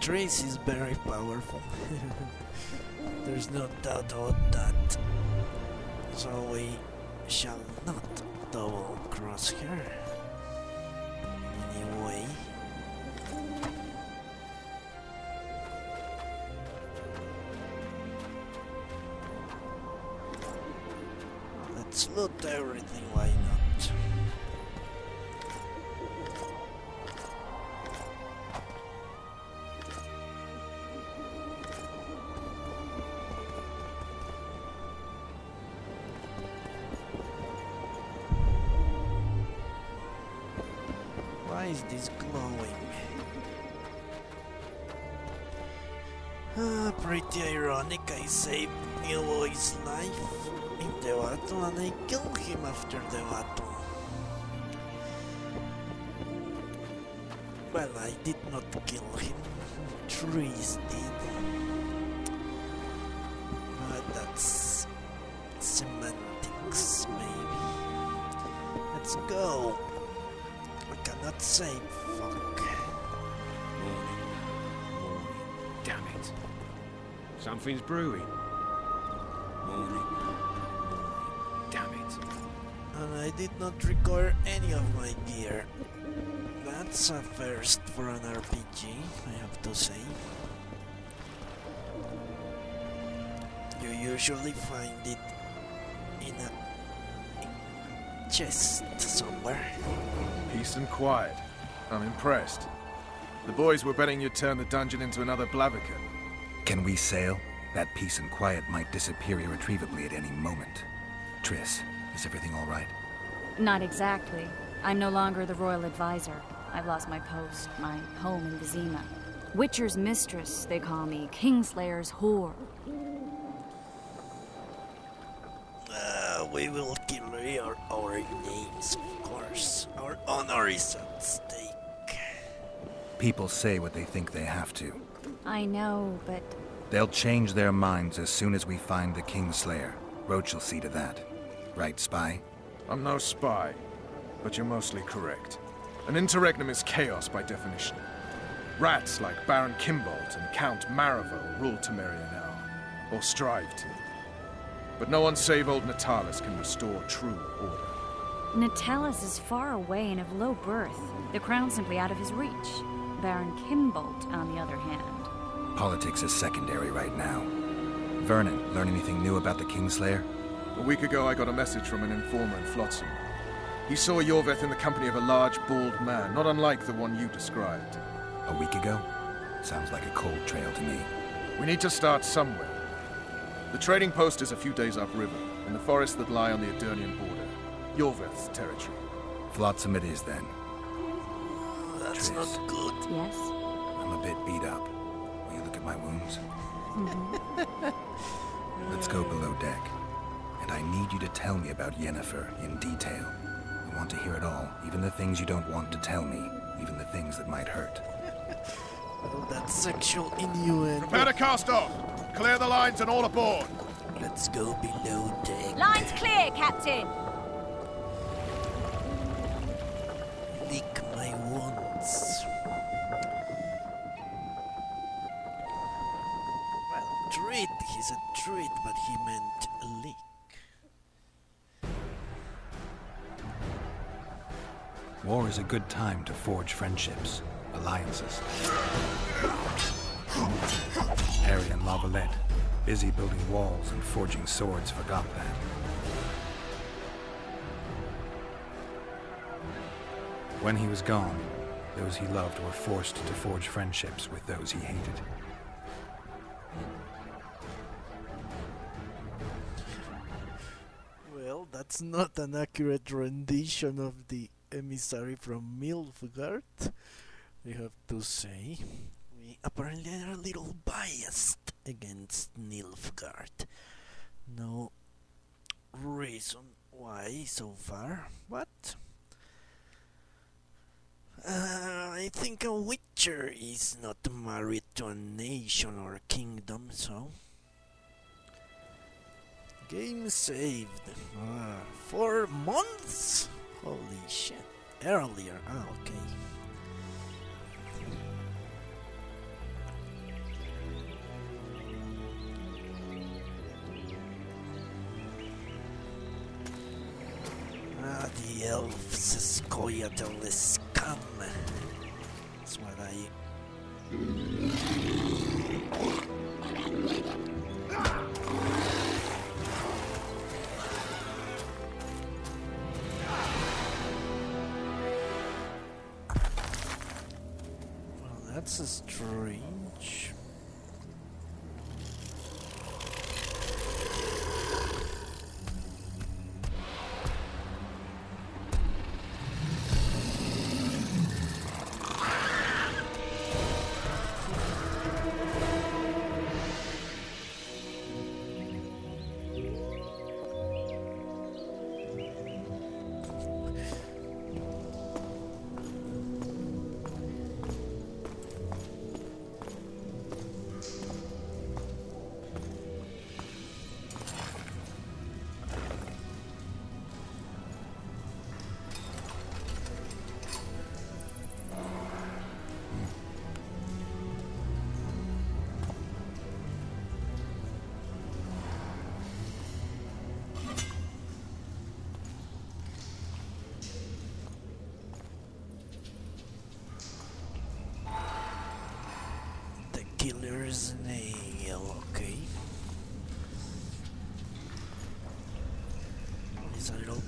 Speaker 1: Triss is very powerful. There's no doubt about that. So we shall not double cross her. Ironic. I saved Neo's life in the battle and I killed him after the battle. Well, I did not kill him. Triss did. But that's semantics, maybe. Let's go. I cannot say fuck.
Speaker 7: Damn it. Something's brewing. Morning. Damn it.
Speaker 1: And I did not record any of my gear. That's a first for an RPG, I have to say. You usually find it in a chest somewhere.
Speaker 10: Peace and quiet. I'm impressed. The boys were betting you'd turn the dungeon into another Blaviken.
Speaker 8: Can we sail? That peace and quiet might disappear irretrievably at any moment. Triss, is everything all right?
Speaker 11: Not exactly. I'm no longer the royal advisor. I've lost my post, my home in Vizima. Witcher's mistress, they call me. Kingslayer's whore.
Speaker 1: Uh, we will kill your our names, of course. Our honor is at stake.
Speaker 8: People say what they think they have to.
Speaker 11: I know, but
Speaker 8: They'll change their minds as soon as we find the Kingslayer. Roche will see to that. Right, Spy?
Speaker 10: I'm no spy, but you're mostly correct. An interregnum is chaos by definition. Rats like Baron Kimbolt and Count Maravel rule Temeria now, or strive to. But no one save old Natalis can restore true order.
Speaker 11: Natalis is far away and of low birth. The crown's simply out of his reach. Baron Kimbolt, on the other hand.
Speaker 8: Politics is secondary right now. Vernon, learn anything new about the Kingslayer?
Speaker 10: A week ago, I got a message from an informer in Flotsam. He saw Iorveth in the company of a large, bald man, not unlike the one you described.
Speaker 8: A week ago? Sounds like a cold trail to me.
Speaker 10: We need to start somewhere. The trading post is a few days upriver, in the forests that lie on the Aedirnian border. Iorveth's territory.
Speaker 8: Flotsam it is, then.
Speaker 1: That's
Speaker 8: Triss,
Speaker 1: not good.
Speaker 11: Yes?
Speaker 8: I'm a bit beat up. My wounds? Mm-hmm. Let's go below deck. And I need you to tell me about Yennefer in detail. I want to hear it all, even the things you don't want to tell me, even the things that might hurt.
Speaker 1: Oh, that sexual innuendo.
Speaker 10: Prepare to cast off! Clear the lines and all aboard!
Speaker 1: Let's go below deck.
Speaker 11: Lines clear, Captain!
Speaker 1: Lick my wounds. Treat, a treat, but he meant leak.
Speaker 8: War is a good time to forge friendships, alliances. Harry and La Valette, busy building walls and forging swords, forgot that. When he was gone, those he loved were forced to forge friendships with those he hated.
Speaker 1: That's not an accurate rendition of the emissary from Nilfgaard, I have to say. We apparently are a little biased against Nilfgaard. No reason why so far, but uh, I think a witcher is not married to a nation or a kingdom, so Game saved. Ah, four months? Holy shit. Earlier. Ah, okay. Ah, the elves, Scoia'tael the scum. That's what I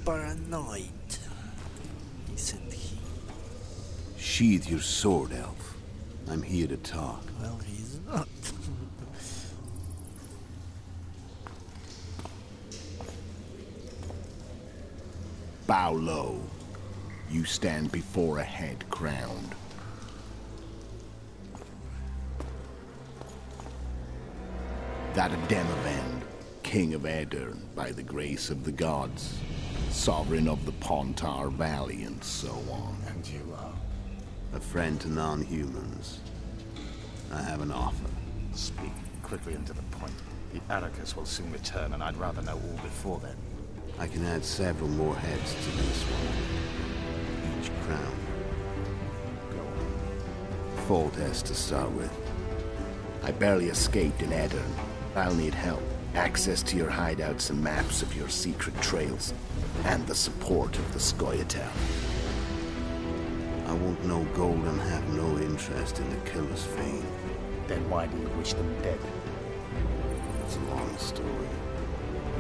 Speaker 1: paranoid, isn't he?
Speaker 12: Sheathe your sword, Elf. I'm here to talk.
Speaker 1: Well, he's not.
Speaker 12: Bow low. You stand before a head crowned. That of Demavend, King of Aedirn, by the grace of the gods, sovereign of the Pontar Valley, and so on.
Speaker 13: And you are?
Speaker 12: A friend to non-humans. I have an offer.
Speaker 13: Speak quickly and to the point. The Arrakis will soon return, and I'd rather know all before then.
Speaker 12: I can add several more heads to this one. Each crown.
Speaker 13: Go on.
Speaker 12: Foltest to start with. I barely escaped in Aedirn. I'll need help. Access to your hideouts and maps of your secret trails. And the support of the Scoia'tael. I want no gold and have no interest in the killer's fame.
Speaker 13: Then why do you wish them dead?
Speaker 12: It's a long story.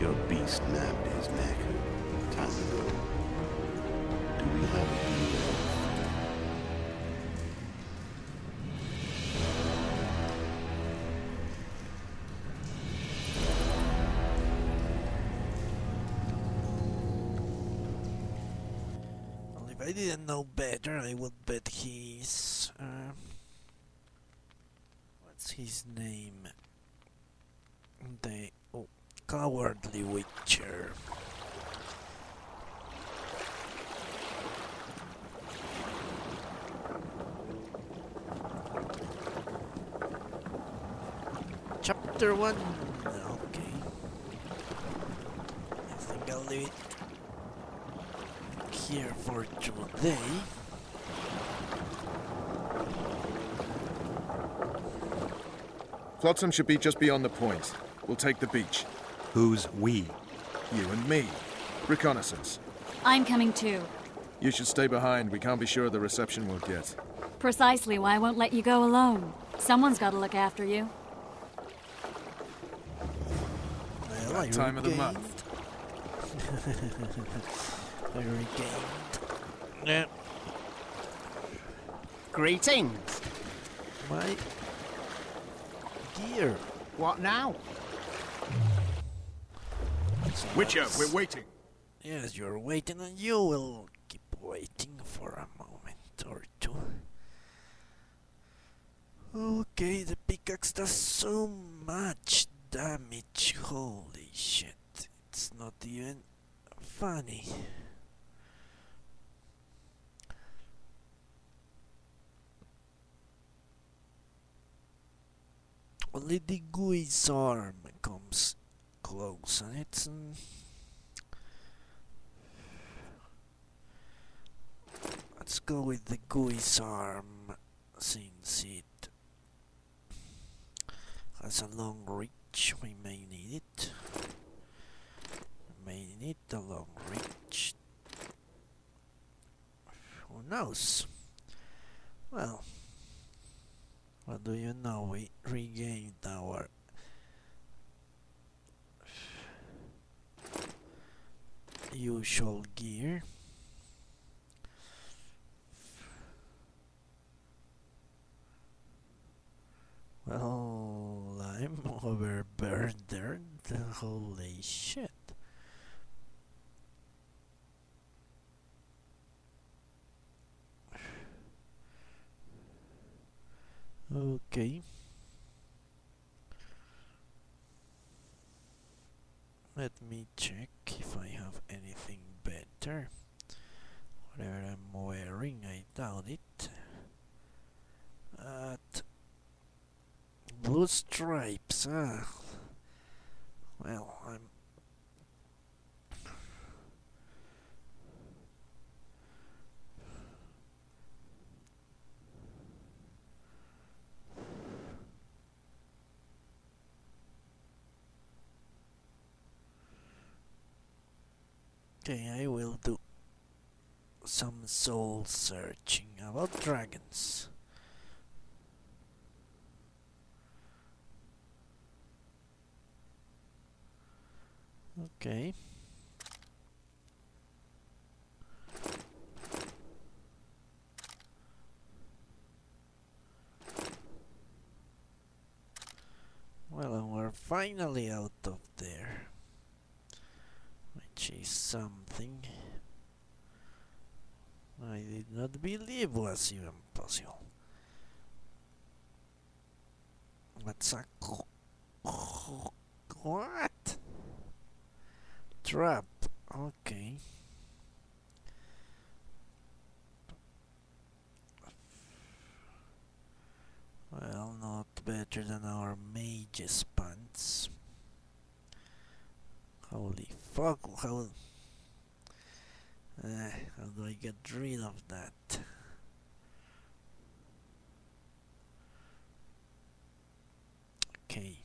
Speaker 12: Your beast nabbed his neck. Time to go. Do we have a deal?
Speaker 1: His name? The oh, cowardly witcher. Chapter 1. Okay. I think I'll leave it here for today.
Speaker 10: Flotsam should be just beyond the point. We'll take the beach.
Speaker 14: Who's we?
Speaker 10: You and me. Reconnaissance.
Speaker 11: I'm coming too.
Speaker 10: You should stay behind. We can't be sure of the reception we'll get.
Speaker 11: Precisely why I won't let you go alone. Someone's got to look after you.
Speaker 1: Well,
Speaker 10: Right
Speaker 1: I
Speaker 10: time of the month.
Speaker 1: I regained. Yeah,
Speaker 6: Greetings.
Speaker 1: my gear.
Speaker 6: What now?
Speaker 10: Witcher, we're waiting.
Speaker 1: Yes, you're waiting, and you will keep waiting for a moment or two. Okay, the pickaxe does so much damage. Holy shit. It's not even funny. Only the Gui's arm comes close, and it's. mm, Let's go with the Gui's arm since it has a long reach. We may need it. May need the long reach. Who knows? Well, what do you know? We regained our usual gear. Well, I'm overburdened. Holy shit. Okay. Let me check if I have anything better. Whatever I'm wearing, I doubt it. At blue stripes, ah. Well, I'm. Okay, I will do some soul searching about dragons. Okay. Well, we're finally out of there. Is something I did not believe was even possible. What's a what? Trap. Okay. Well, not better than our mage's pants. Holy fuck, how... Eh, how do I get rid of that? Okay.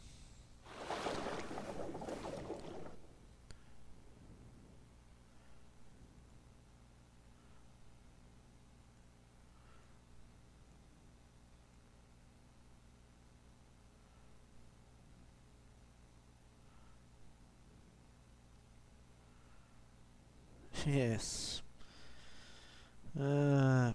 Speaker 1: yes. Uh,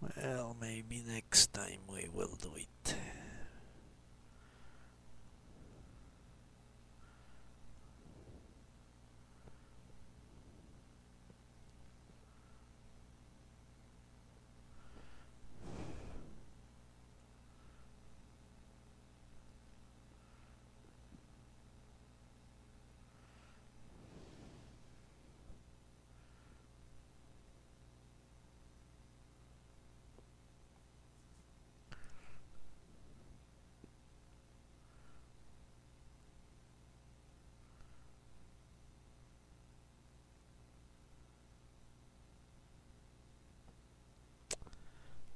Speaker 1: well, maybe next time we will do it.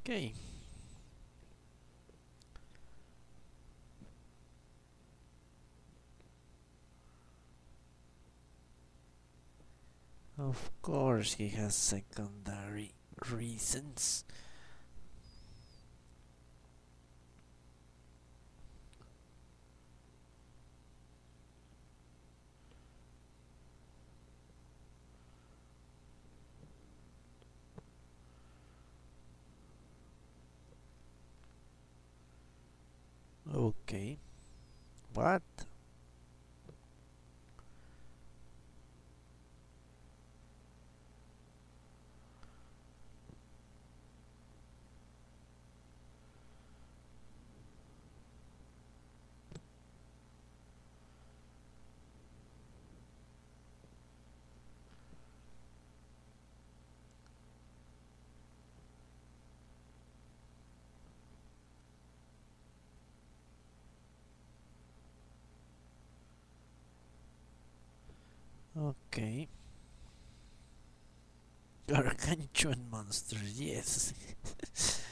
Speaker 1: Okay. Of course he has secondary reasons. Okay. What? Okay. Gargantuan monsters, yes.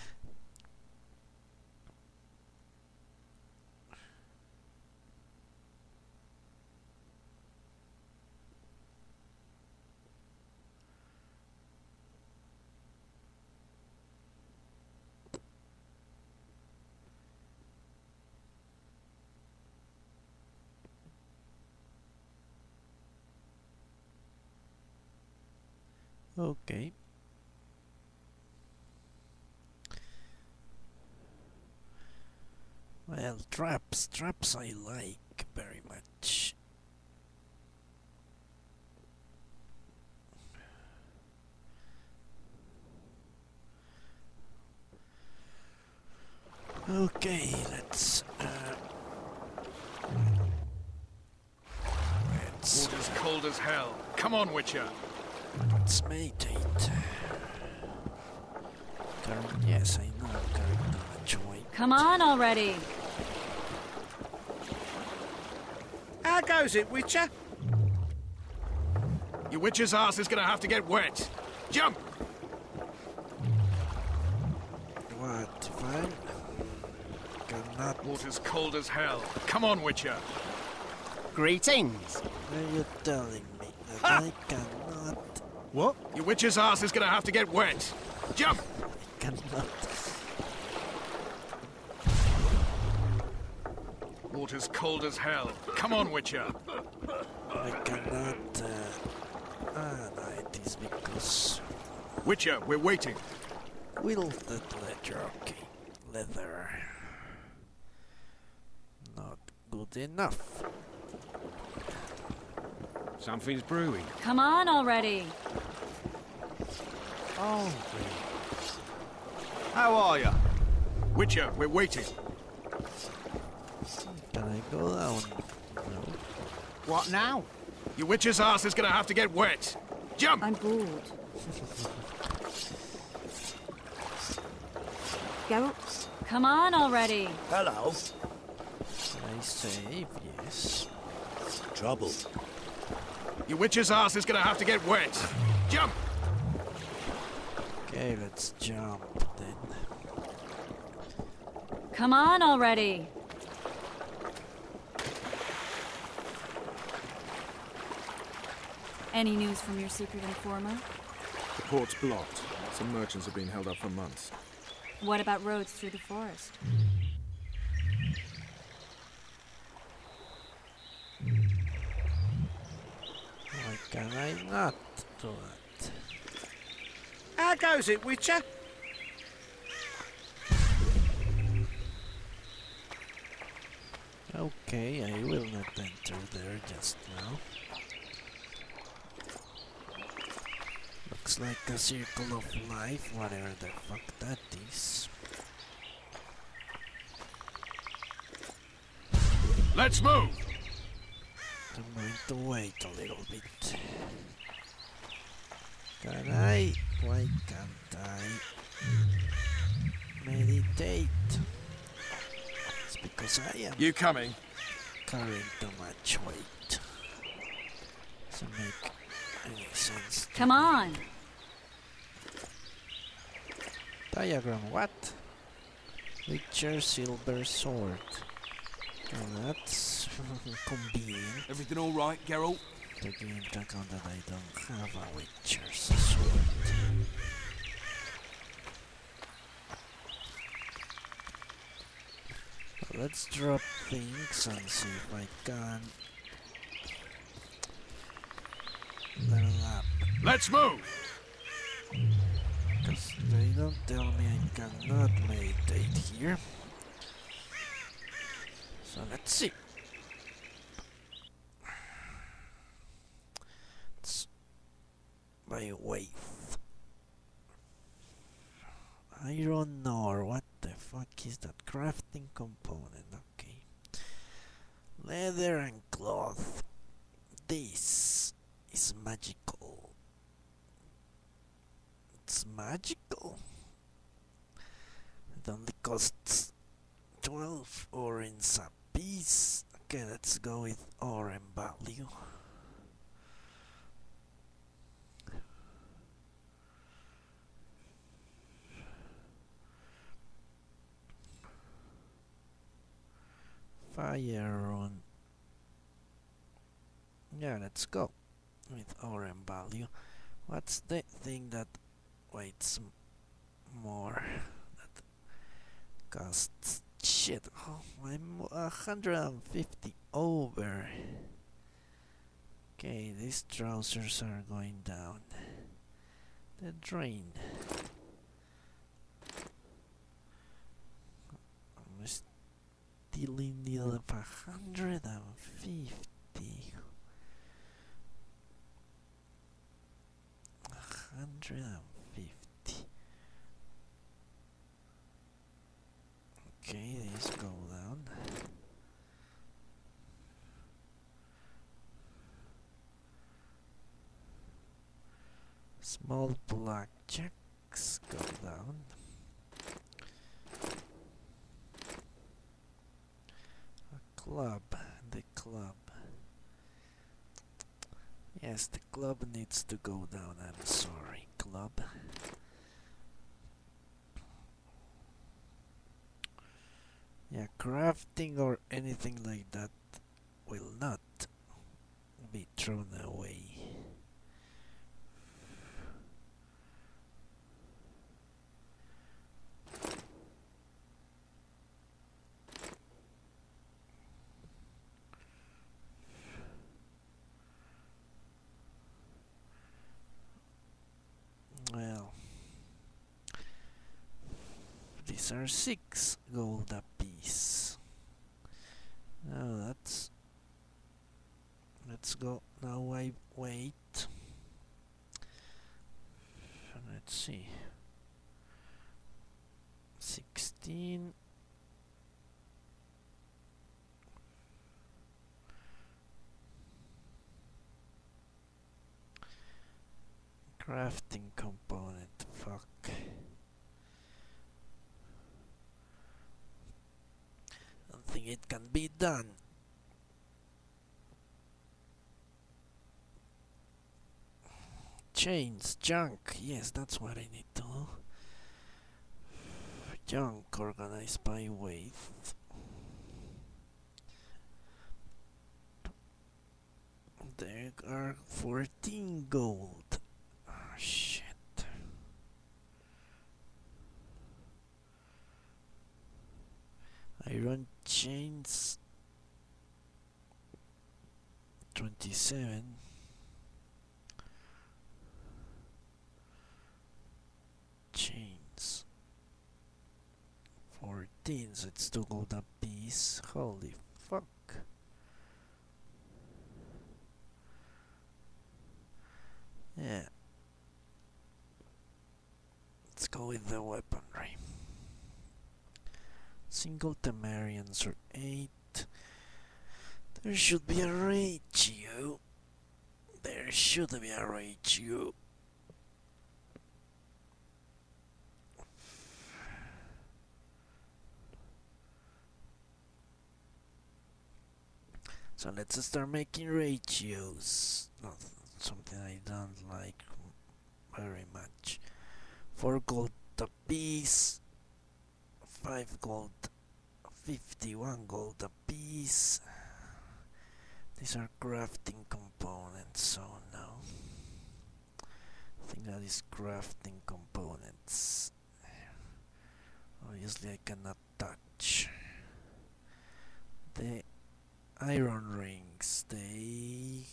Speaker 1: Okay. Well, traps, traps I like very much. Okay, let's. Uh, let's.
Speaker 10: Water's cold as hell. Come on, Witcher.
Speaker 1: Let's meditate. Current, yes, I know current knowledge point.
Speaker 11: Come on already.
Speaker 14: How goes it, Witcher?
Speaker 10: Your witch's ass is gonna have to get wet. Jump!
Speaker 1: What, fine? Cannot.
Speaker 10: Water's cold as hell. Come on, Witcher.
Speaker 14: Greetings.
Speaker 1: Are you telling me that I cannot?
Speaker 10: What? Your witch's ass is gonna have to get wet. Jump!
Speaker 1: Cannot.
Speaker 10: Water's cold as hell. Come on, Witcher.
Speaker 1: I cannot. Uh, ah, no, it is because
Speaker 10: Witcher, we're waiting.
Speaker 1: wilted ledger. Okay, leather. Not good enough.
Speaker 7: Something's brewing.
Speaker 11: Come on already.
Speaker 1: Oh,
Speaker 10: How are you? Witcher, we're waiting.
Speaker 1: Can I go down? No.
Speaker 14: What now?
Speaker 10: Your witch's ass is gonna have to get wet. Jump!
Speaker 11: I'm bored. Go. Come on already.
Speaker 14: Hello.
Speaker 1: I save, yes.
Speaker 14: Trouble.
Speaker 10: Your witch's ass is gonna have to get wet. Jump!
Speaker 1: Okay, let's jump then.
Speaker 11: Come on already. Any news from your secret informer?
Speaker 10: The port's blocked. Some merchants have been held up for months.
Speaker 11: What about roads through the forest?
Speaker 1: Why can I not do that?
Speaker 14: How goes it, Witcher?
Speaker 1: Okay, I will not enter there just now. Looks like a circle of life, whatever the fuck that is.
Speaker 10: Let's move!
Speaker 1: I'm going to wait a little bit. Can I? Why can't I? Meditate. It's because I am
Speaker 10: You coming?
Speaker 1: carrying too much weight. Doesn't make any sense. to
Speaker 11: Come
Speaker 1: me.
Speaker 11: on!
Speaker 1: Diagram, what? Witcher silver sword. That's convenient.
Speaker 7: Everything all right, Geralt?
Speaker 1: Taking into account that I don't have a Witcher's sword. Let's drop things and see if I can level up.
Speaker 10: Let's move!
Speaker 1: Because they don't tell me I cannot meditate here. So let's see. It's by weight. Iron ore, what the fuck is that? Crafting component, okay. Leather and cloth. This is magical. It's magical. It only costs 12 orange a piece. Okay, let's go with orange value. Fire on. Yeah, let's go with orange value. What's the thing that weighs m- more? That costs shit. Oh, I'm 150 over. Okay, these trousers are going down. The drain. I'm still in of 150. 150. Okay, these go down. Small blackjacks go down. A club, the club. Yes, the club needs to go down. I'm sorry, club. Yeah, crafting or anything like that will not be thrown away. Well, these are six gold apiece. Now that's. Let's go. Now I wait. Let's see. 16. Crafting component, fuck. Don't think it can be done. Chains, junk, yes, that's what I need to do. Junk organized by weight. There are 14 gold. Oh, shit. Iron chains 27 chains 14 so it's 2 gold piece. Holy fuck. Yeah. Let's go with the weaponry single Temerians are 8 there should be a ratio. There should be a ratio. So let's start making ratios. Not something I don't like very much. 4 gold a piece. 5 gold. 51 gold a piece. These are crafting components, so no. I think that is crafting components. Obviously I cannot touch. The iron rings, they...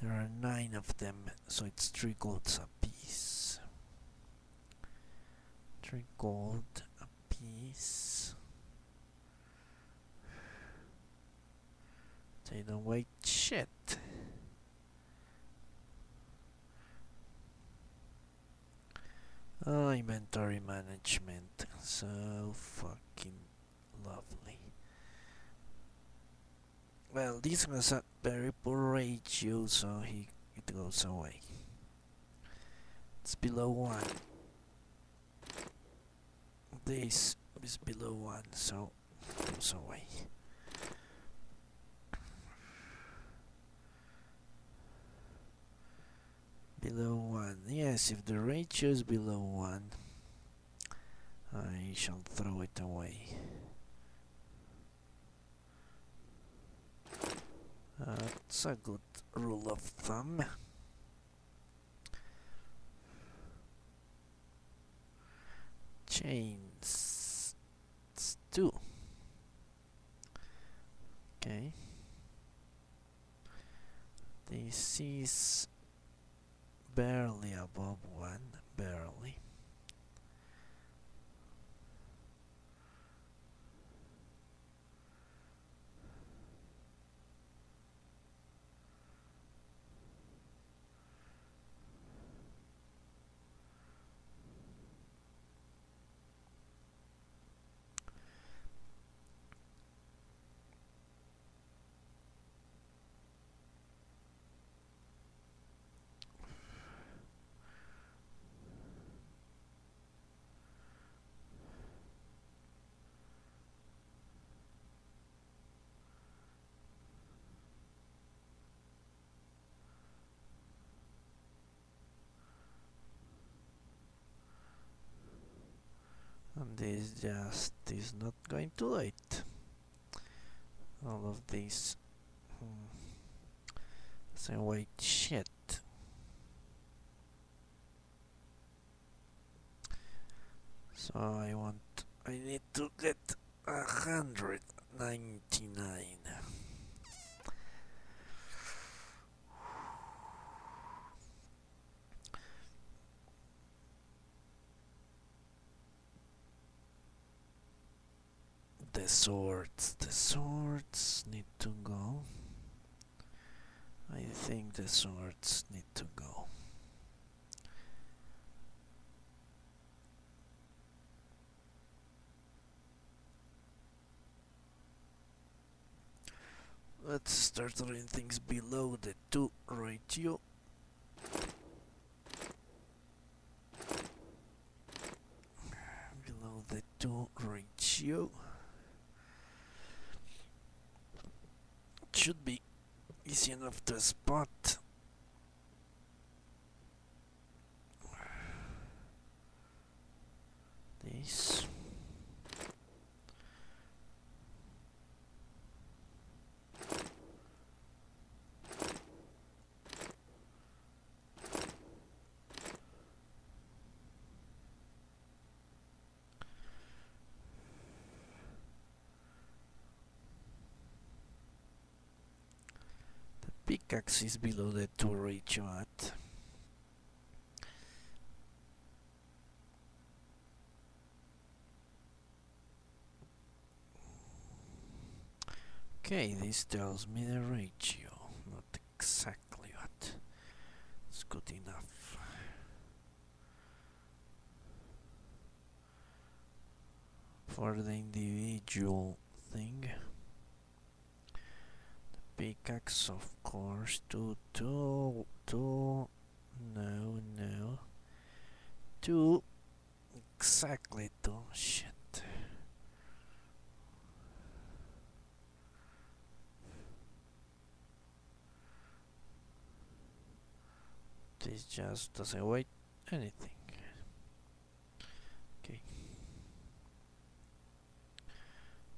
Speaker 1: There are nine of them, so it's three golds a piece. Three gold a piece. Don't wait shit. Oh, inventory management. So fucking lovely. Well, this has a very poor ratio, so he it goes away. It's below one. This is below one, so it away. below 1 yes if the ratio is below 1 I shall throw it away that's a good rule of thumb it's 2 okay this is barely above one, barely. This just is not going to do it all of this hmm. white shit so I want I need to get a hundred ninety nine the swords. The swords need to go. I think the swords need to go. Let's start doing things below the 2 ratio. Below the 2 ratio. Should be easy enough to spot. This. Pickaxe is below the two ratio at. Okay, this tells me the ratio, not exactly what. It's good enough. For the individual thing. Pickaxe, of course, two, two, two, no, no, two, exactly two, shit. This just doesn't wait anything. Okay.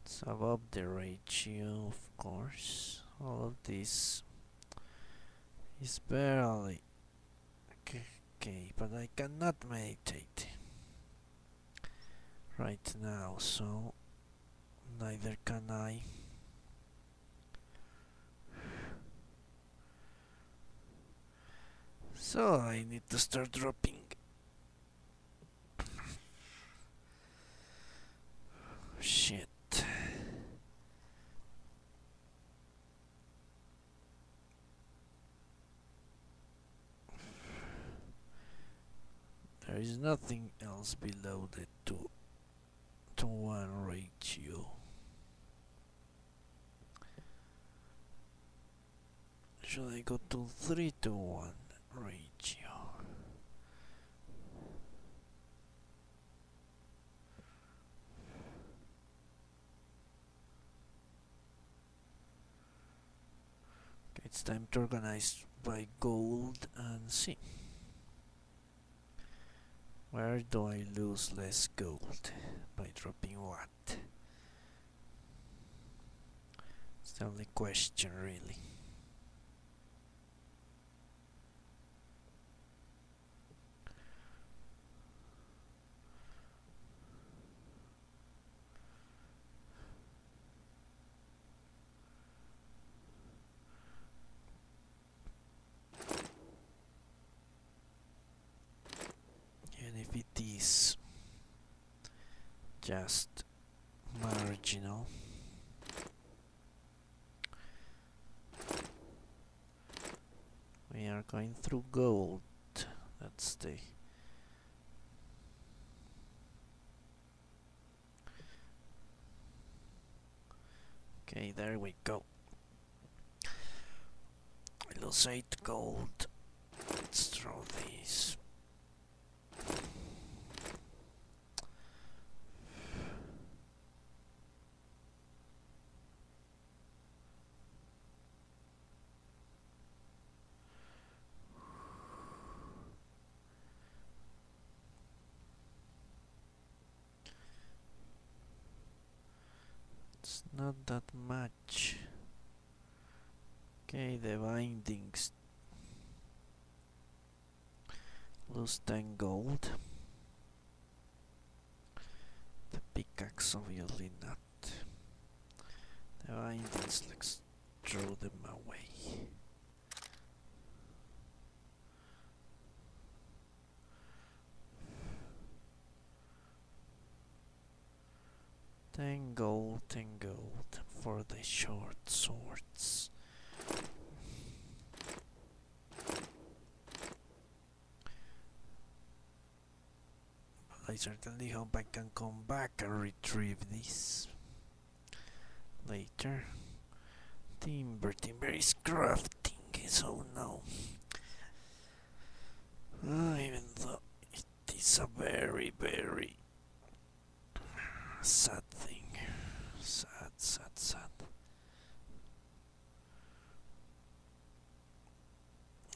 Speaker 1: It's above the ratio, of course. All of this is barely okay, but I cannot meditate right now, so neither can I. So I need to start dropping. Shit. There is nothing else below the 2 to 1 ratio. Should I go to 3 to 1 ratio? It's time to organize by gold and see. Where do I lose less gold? By dropping what? It's the only question really. And if it is just marginal. We are going through gold. That's the okay there we go. I lose 8 gold let's throw these It's not that much. Okay, the bindings lose 10 gold. The pickaxe obviously not. The bindings, let's throw them away. Ten gold, ten gold for the short swords. I certainly hope I can come back and retrieve this later. Timber, timber is crafting, so no. Ah, even though it is a very, very sad thing. Sad, sad, sad.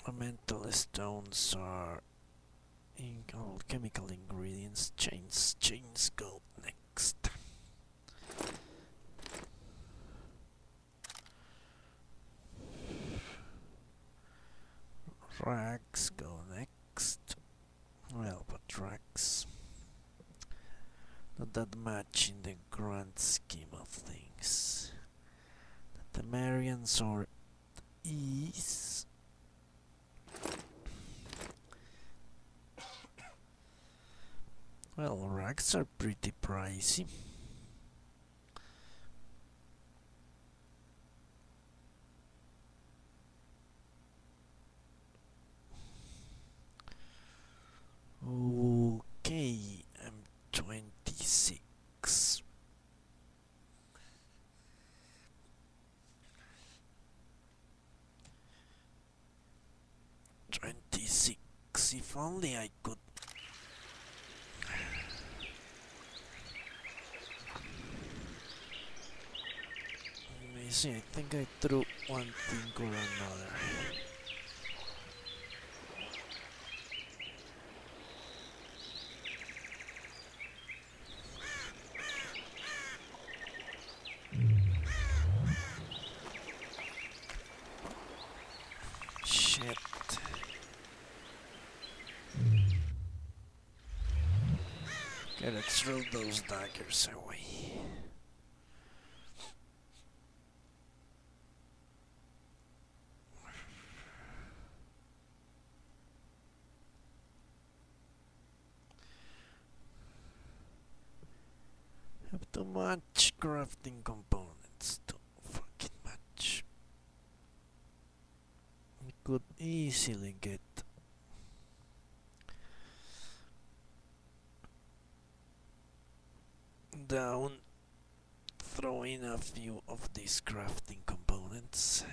Speaker 1: Elemental stones are in chemical ingredients. Chains, chains go next. Rags go next. Well, but rags not that much in the grand scheme of things. The Temerians or is well rags are pretty pricey. Okay, I'm 26. If only I could. Let me see. I think I threw one thing or another. Shit. Okay, let's throw those daggers away. Have too much crafting components, too fucking much. We could easily get down throw in a few of these crafting components.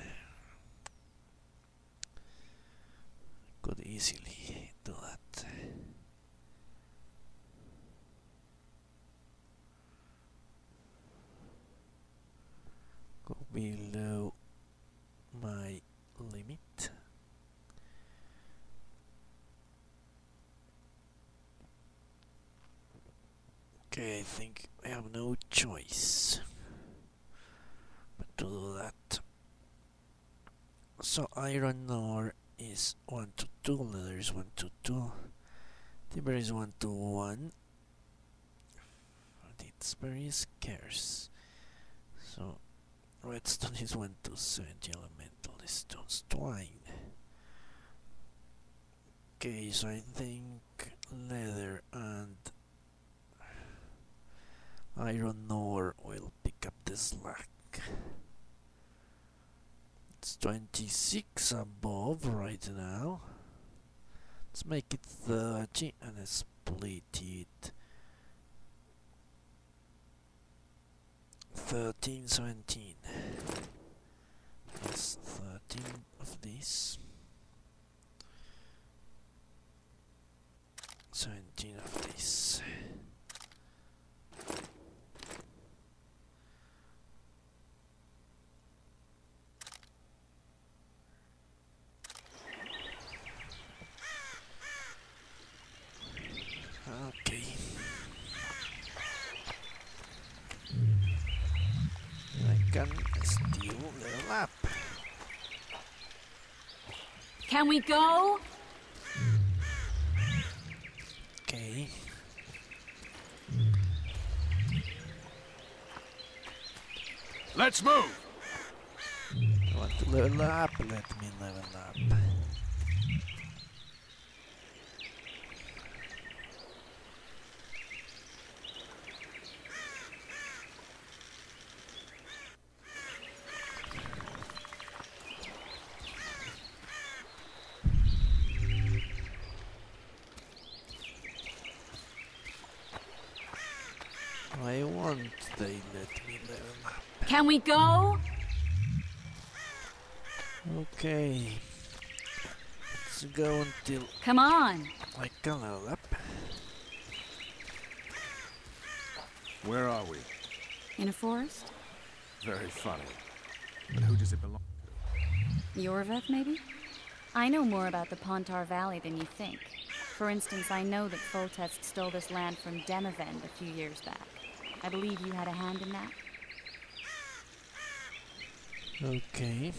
Speaker 1: Could easily do that. Go below my limit. Okay, I think I have no choice to do that. So iron ore is 1 to 2, leather is 1 to 2, timber is 1 to 1, but it's very scarce. So redstone is 1 to 70, elemental is stones twine. Okay, so I think leather and iron ore will pick up the slack. It's 26 above right now. Let's make it 30 and split it. 13, 17. Yes, 13 of this. 17 of this. Okay. I can steal level lap.
Speaker 11: Can we go?
Speaker 1: Okay.
Speaker 10: Let's move!
Speaker 1: I want to level up, let me level up. Why won't they let me level up?
Speaker 11: Can we go?
Speaker 1: Okay. Let's go until
Speaker 11: Come on.
Speaker 1: I can level up.
Speaker 10: Where are we?
Speaker 11: In a forest?
Speaker 10: Very funny. But who does it belong
Speaker 11: to? Iorveth, maybe? I know more about the Pontar Valley than you think. For instance, I know that Foltest stole this land from Demavend a few years back. I believe you had a hand in that.
Speaker 1: Okay.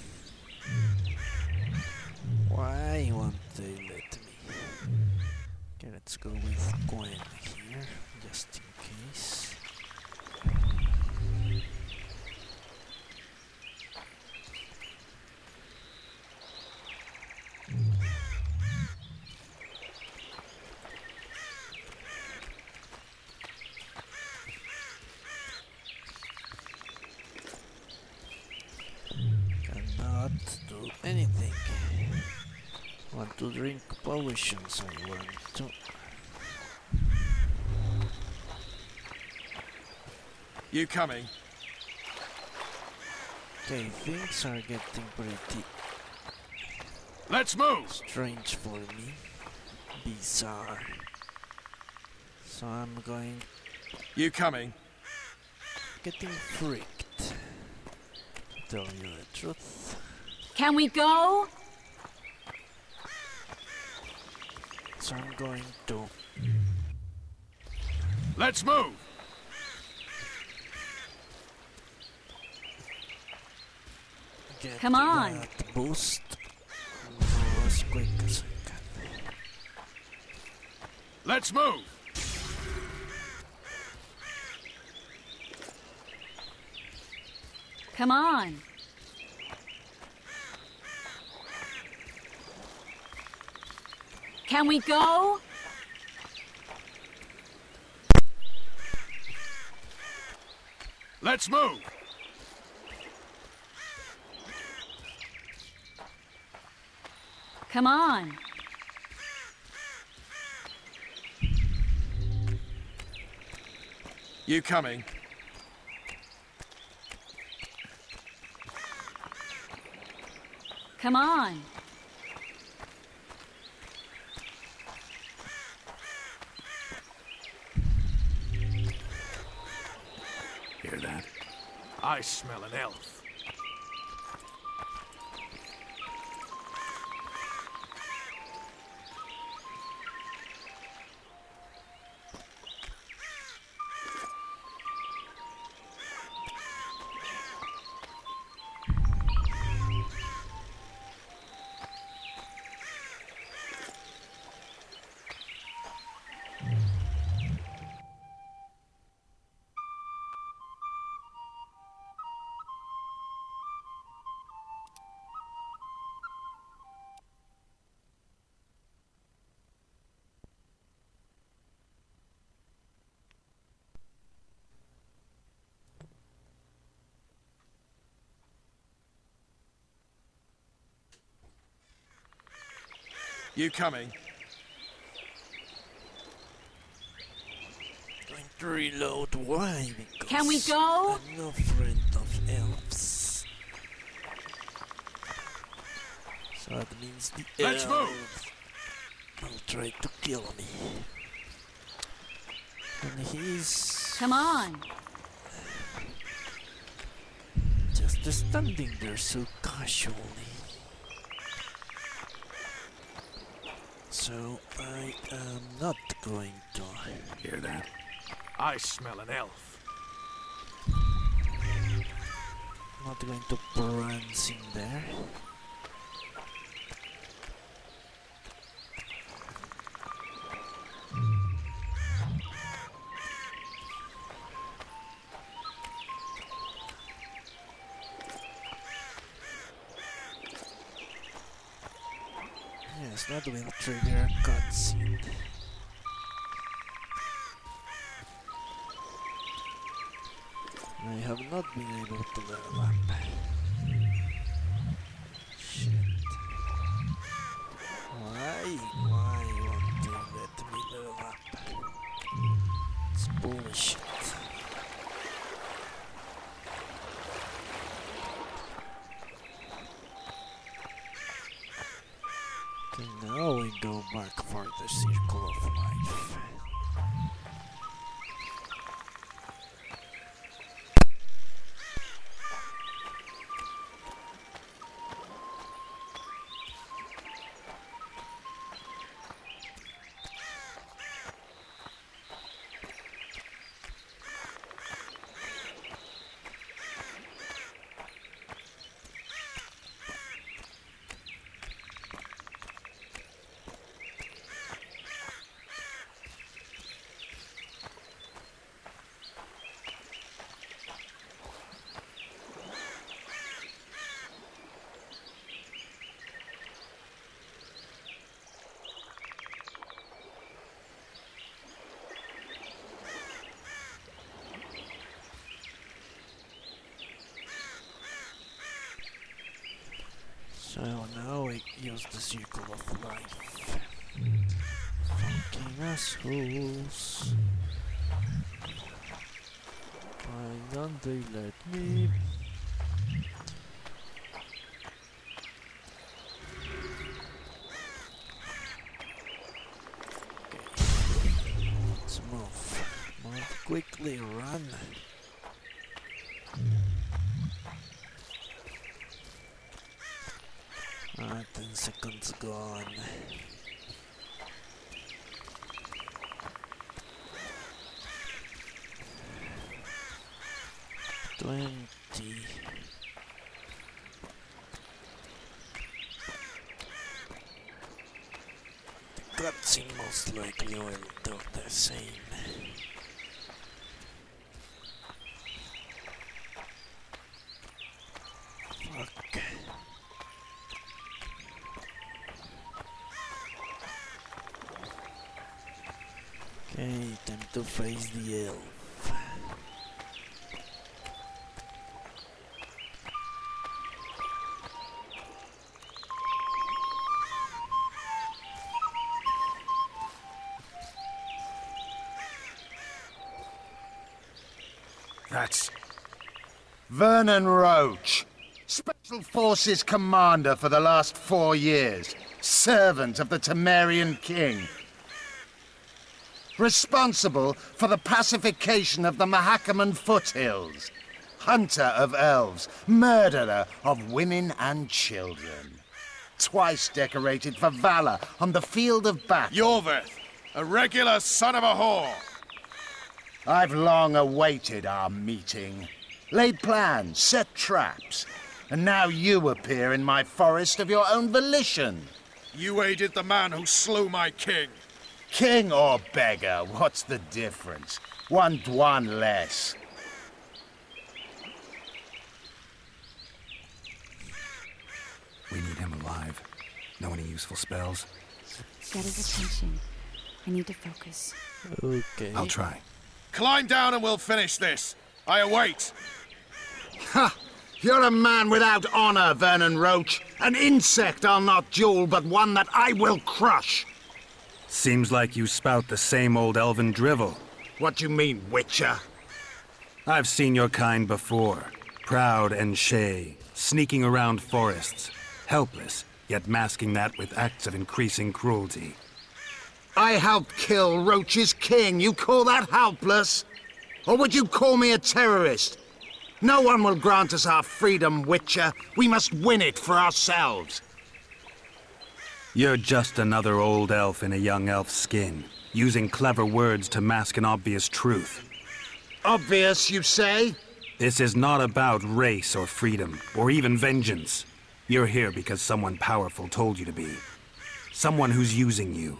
Speaker 1: Why won't they let me? Okay, let's go with Quen here, just in case. To drink potions I want to.
Speaker 10: You coming?
Speaker 1: Okay, things are getting pretty
Speaker 10: Let's move!
Speaker 1: strange for me. Bizarre. So I'm going
Speaker 10: You coming?
Speaker 1: getting freaked. Tell you the truth.
Speaker 11: Can we go?
Speaker 1: So I'm going to
Speaker 10: Let's move!
Speaker 1: get
Speaker 11: Come on.
Speaker 1: boost as quick as I can.
Speaker 10: Let's move!
Speaker 11: Come on. Can we go?
Speaker 10: Let's move!
Speaker 11: Come on.
Speaker 10: You coming?
Speaker 11: Come on.
Speaker 12: Hear that?
Speaker 10: I smell an elf. You coming?
Speaker 1: Going to reload. Why? Because
Speaker 11: Can we go?
Speaker 1: I'm no friend of elves. So that means the
Speaker 10: Let's
Speaker 1: elf
Speaker 10: move.
Speaker 1: will try to kill me. And he's
Speaker 11: Come on.
Speaker 1: just standing there so casually. So I am not going to.
Speaker 12: Hear that?
Speaker 10: I smell an elf.
Speaker 1: Not going to prance in there. Yes, that will trigger a cutscene. I have not been able to level up. So now we, you use the circle of life. Fucking assholes. Why don't they let me? Okay. Let's move. Move quickly, run. Ah, 10 seconds gone. Twenty. The cutscene likely will do the same. Fuck. Okay, time to face the elf.
Speaker 12: Vernon Roche, Special Forces Commander for the last four years, servant of the Temerian King. Responsible for the pacification of the Mahakaman foothills. Hunter of elves, murderer of women and children. Twice decorated for valor on the field of battle.
Speaker 10: Iorveth, a regular son of a whore.
Speaker 12: I've long awaited our meeting. Laid plans, set traps. And now you appear in my forest of your own volition.
Speaker 10: You aided the man who slew my king.
Speaker 12: King or beggar, what's the difference? One dh'oine less.
Speaker 8: We need him alive. Know any useful spells?
Speaker 11: Get his attention. I need to focus.
Speaker 1: Okay.
Speaker 8: I'll try.
Speaker 10: Climb down and we'll finish this. I await.
Speaker 12: Ha! You're a man without honor, Vernon Roche. An insect I'll not duel, but one that I will crush.
Speaker 8: Seems like you spout the same old elven drivel.
Speaker 12: What do you mean, Witcher?
Speaker 8: I've seen your kind before. Proud and shay, sneaking around forests. Helpless, yet masking that with acts of increasing cruelty.
Speaker 12: I helped kill Roche's king. You call that helpless? Or would you call me a terrorist? No one will grant us our freedom, Witcher. We must win it for ourselves.
Speaker 8: You're just another old elf in a young elf's skin, using clever words to mask an obvious truth.
Speaker 12: Obvious, you say?
Speaker 8: This is not about race or freedom, or even vengeance. You're here because someone powerful told you to be. Someone who's using you.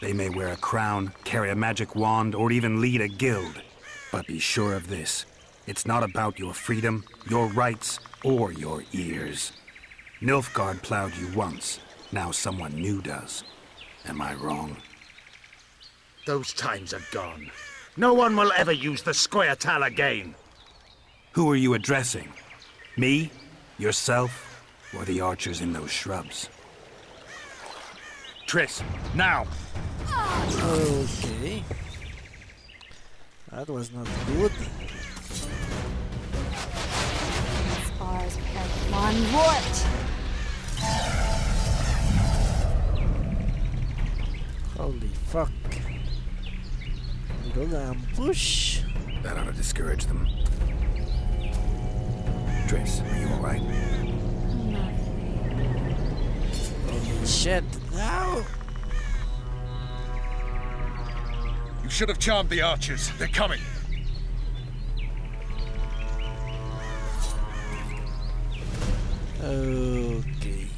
Speaker 8: They may wear a crown, carry a magic wand, or even lead a guild. But be sure of this. It's not about your freedom, your rights, or your ears. Nilfgaard plowed you once. Now someone new does. Am I wrong?
Speaker 12: Those times are gone. No one will ever use the Scoia'tael again.
Speaker 8: Who are you addressing? Me? Yourself? Or the archers in those shrubs?
Speaker 10: Triss, now!
Speaker 1: Okay. That was not good.
Speaker 11: Spars have one warped.
Speaker 1: Holy fuck. Little ambush.
Speaker 8: That ought to discourage them. Triss, are you alright?
Speaker 1: Holy shit. Now.
Speaker 10: You should have charmed the archers. They're coming.
Speaker 1: Okay.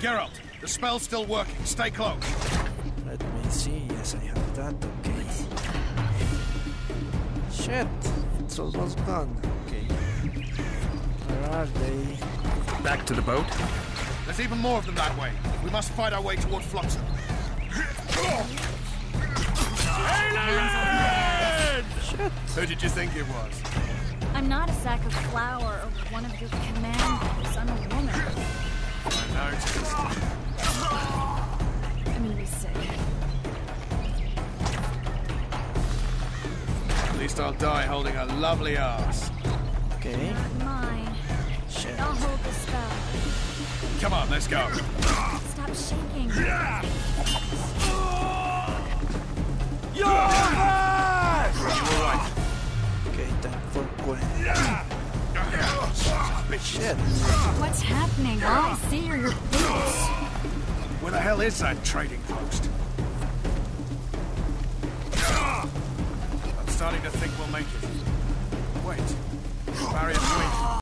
Speaker 10: Geralt, the spell's still working. Stay close.
Speaker 1: Let me see. Yes, I have that. Okay. Shit. It's almost gone. Okay. Where are they?
Speaker 8: Back to the boat?
Speaker 10: There's even more of them that way. We must fight our way toward Flotsam.
Speaker 1: Shit.
Speaker 10: Who did you think it was?
Speaker 11: I'm not a sack of flour or one of your commanders. I'm a woman.
Speaker 10: Find
Speaker 11: I'm gonna be sick.
Speaker 10: At least I'll die holding a lovely ass.
Speaker 1: Okay.
Speaker 11: Not mine.
Speaker 1: Shit.
Speaker 11: I'll hold the spell.
Speaker 10: Come on, let's go.
Speaker 11: Stop shaking.
Speaker 1: Okay, time for Quen. Shit.
Speaker 11: What's happening? All I see are your boots.
Speaker 10: Where the hell is that trading post? I'm starting to think we'll make it. Wait. Barrier's weak.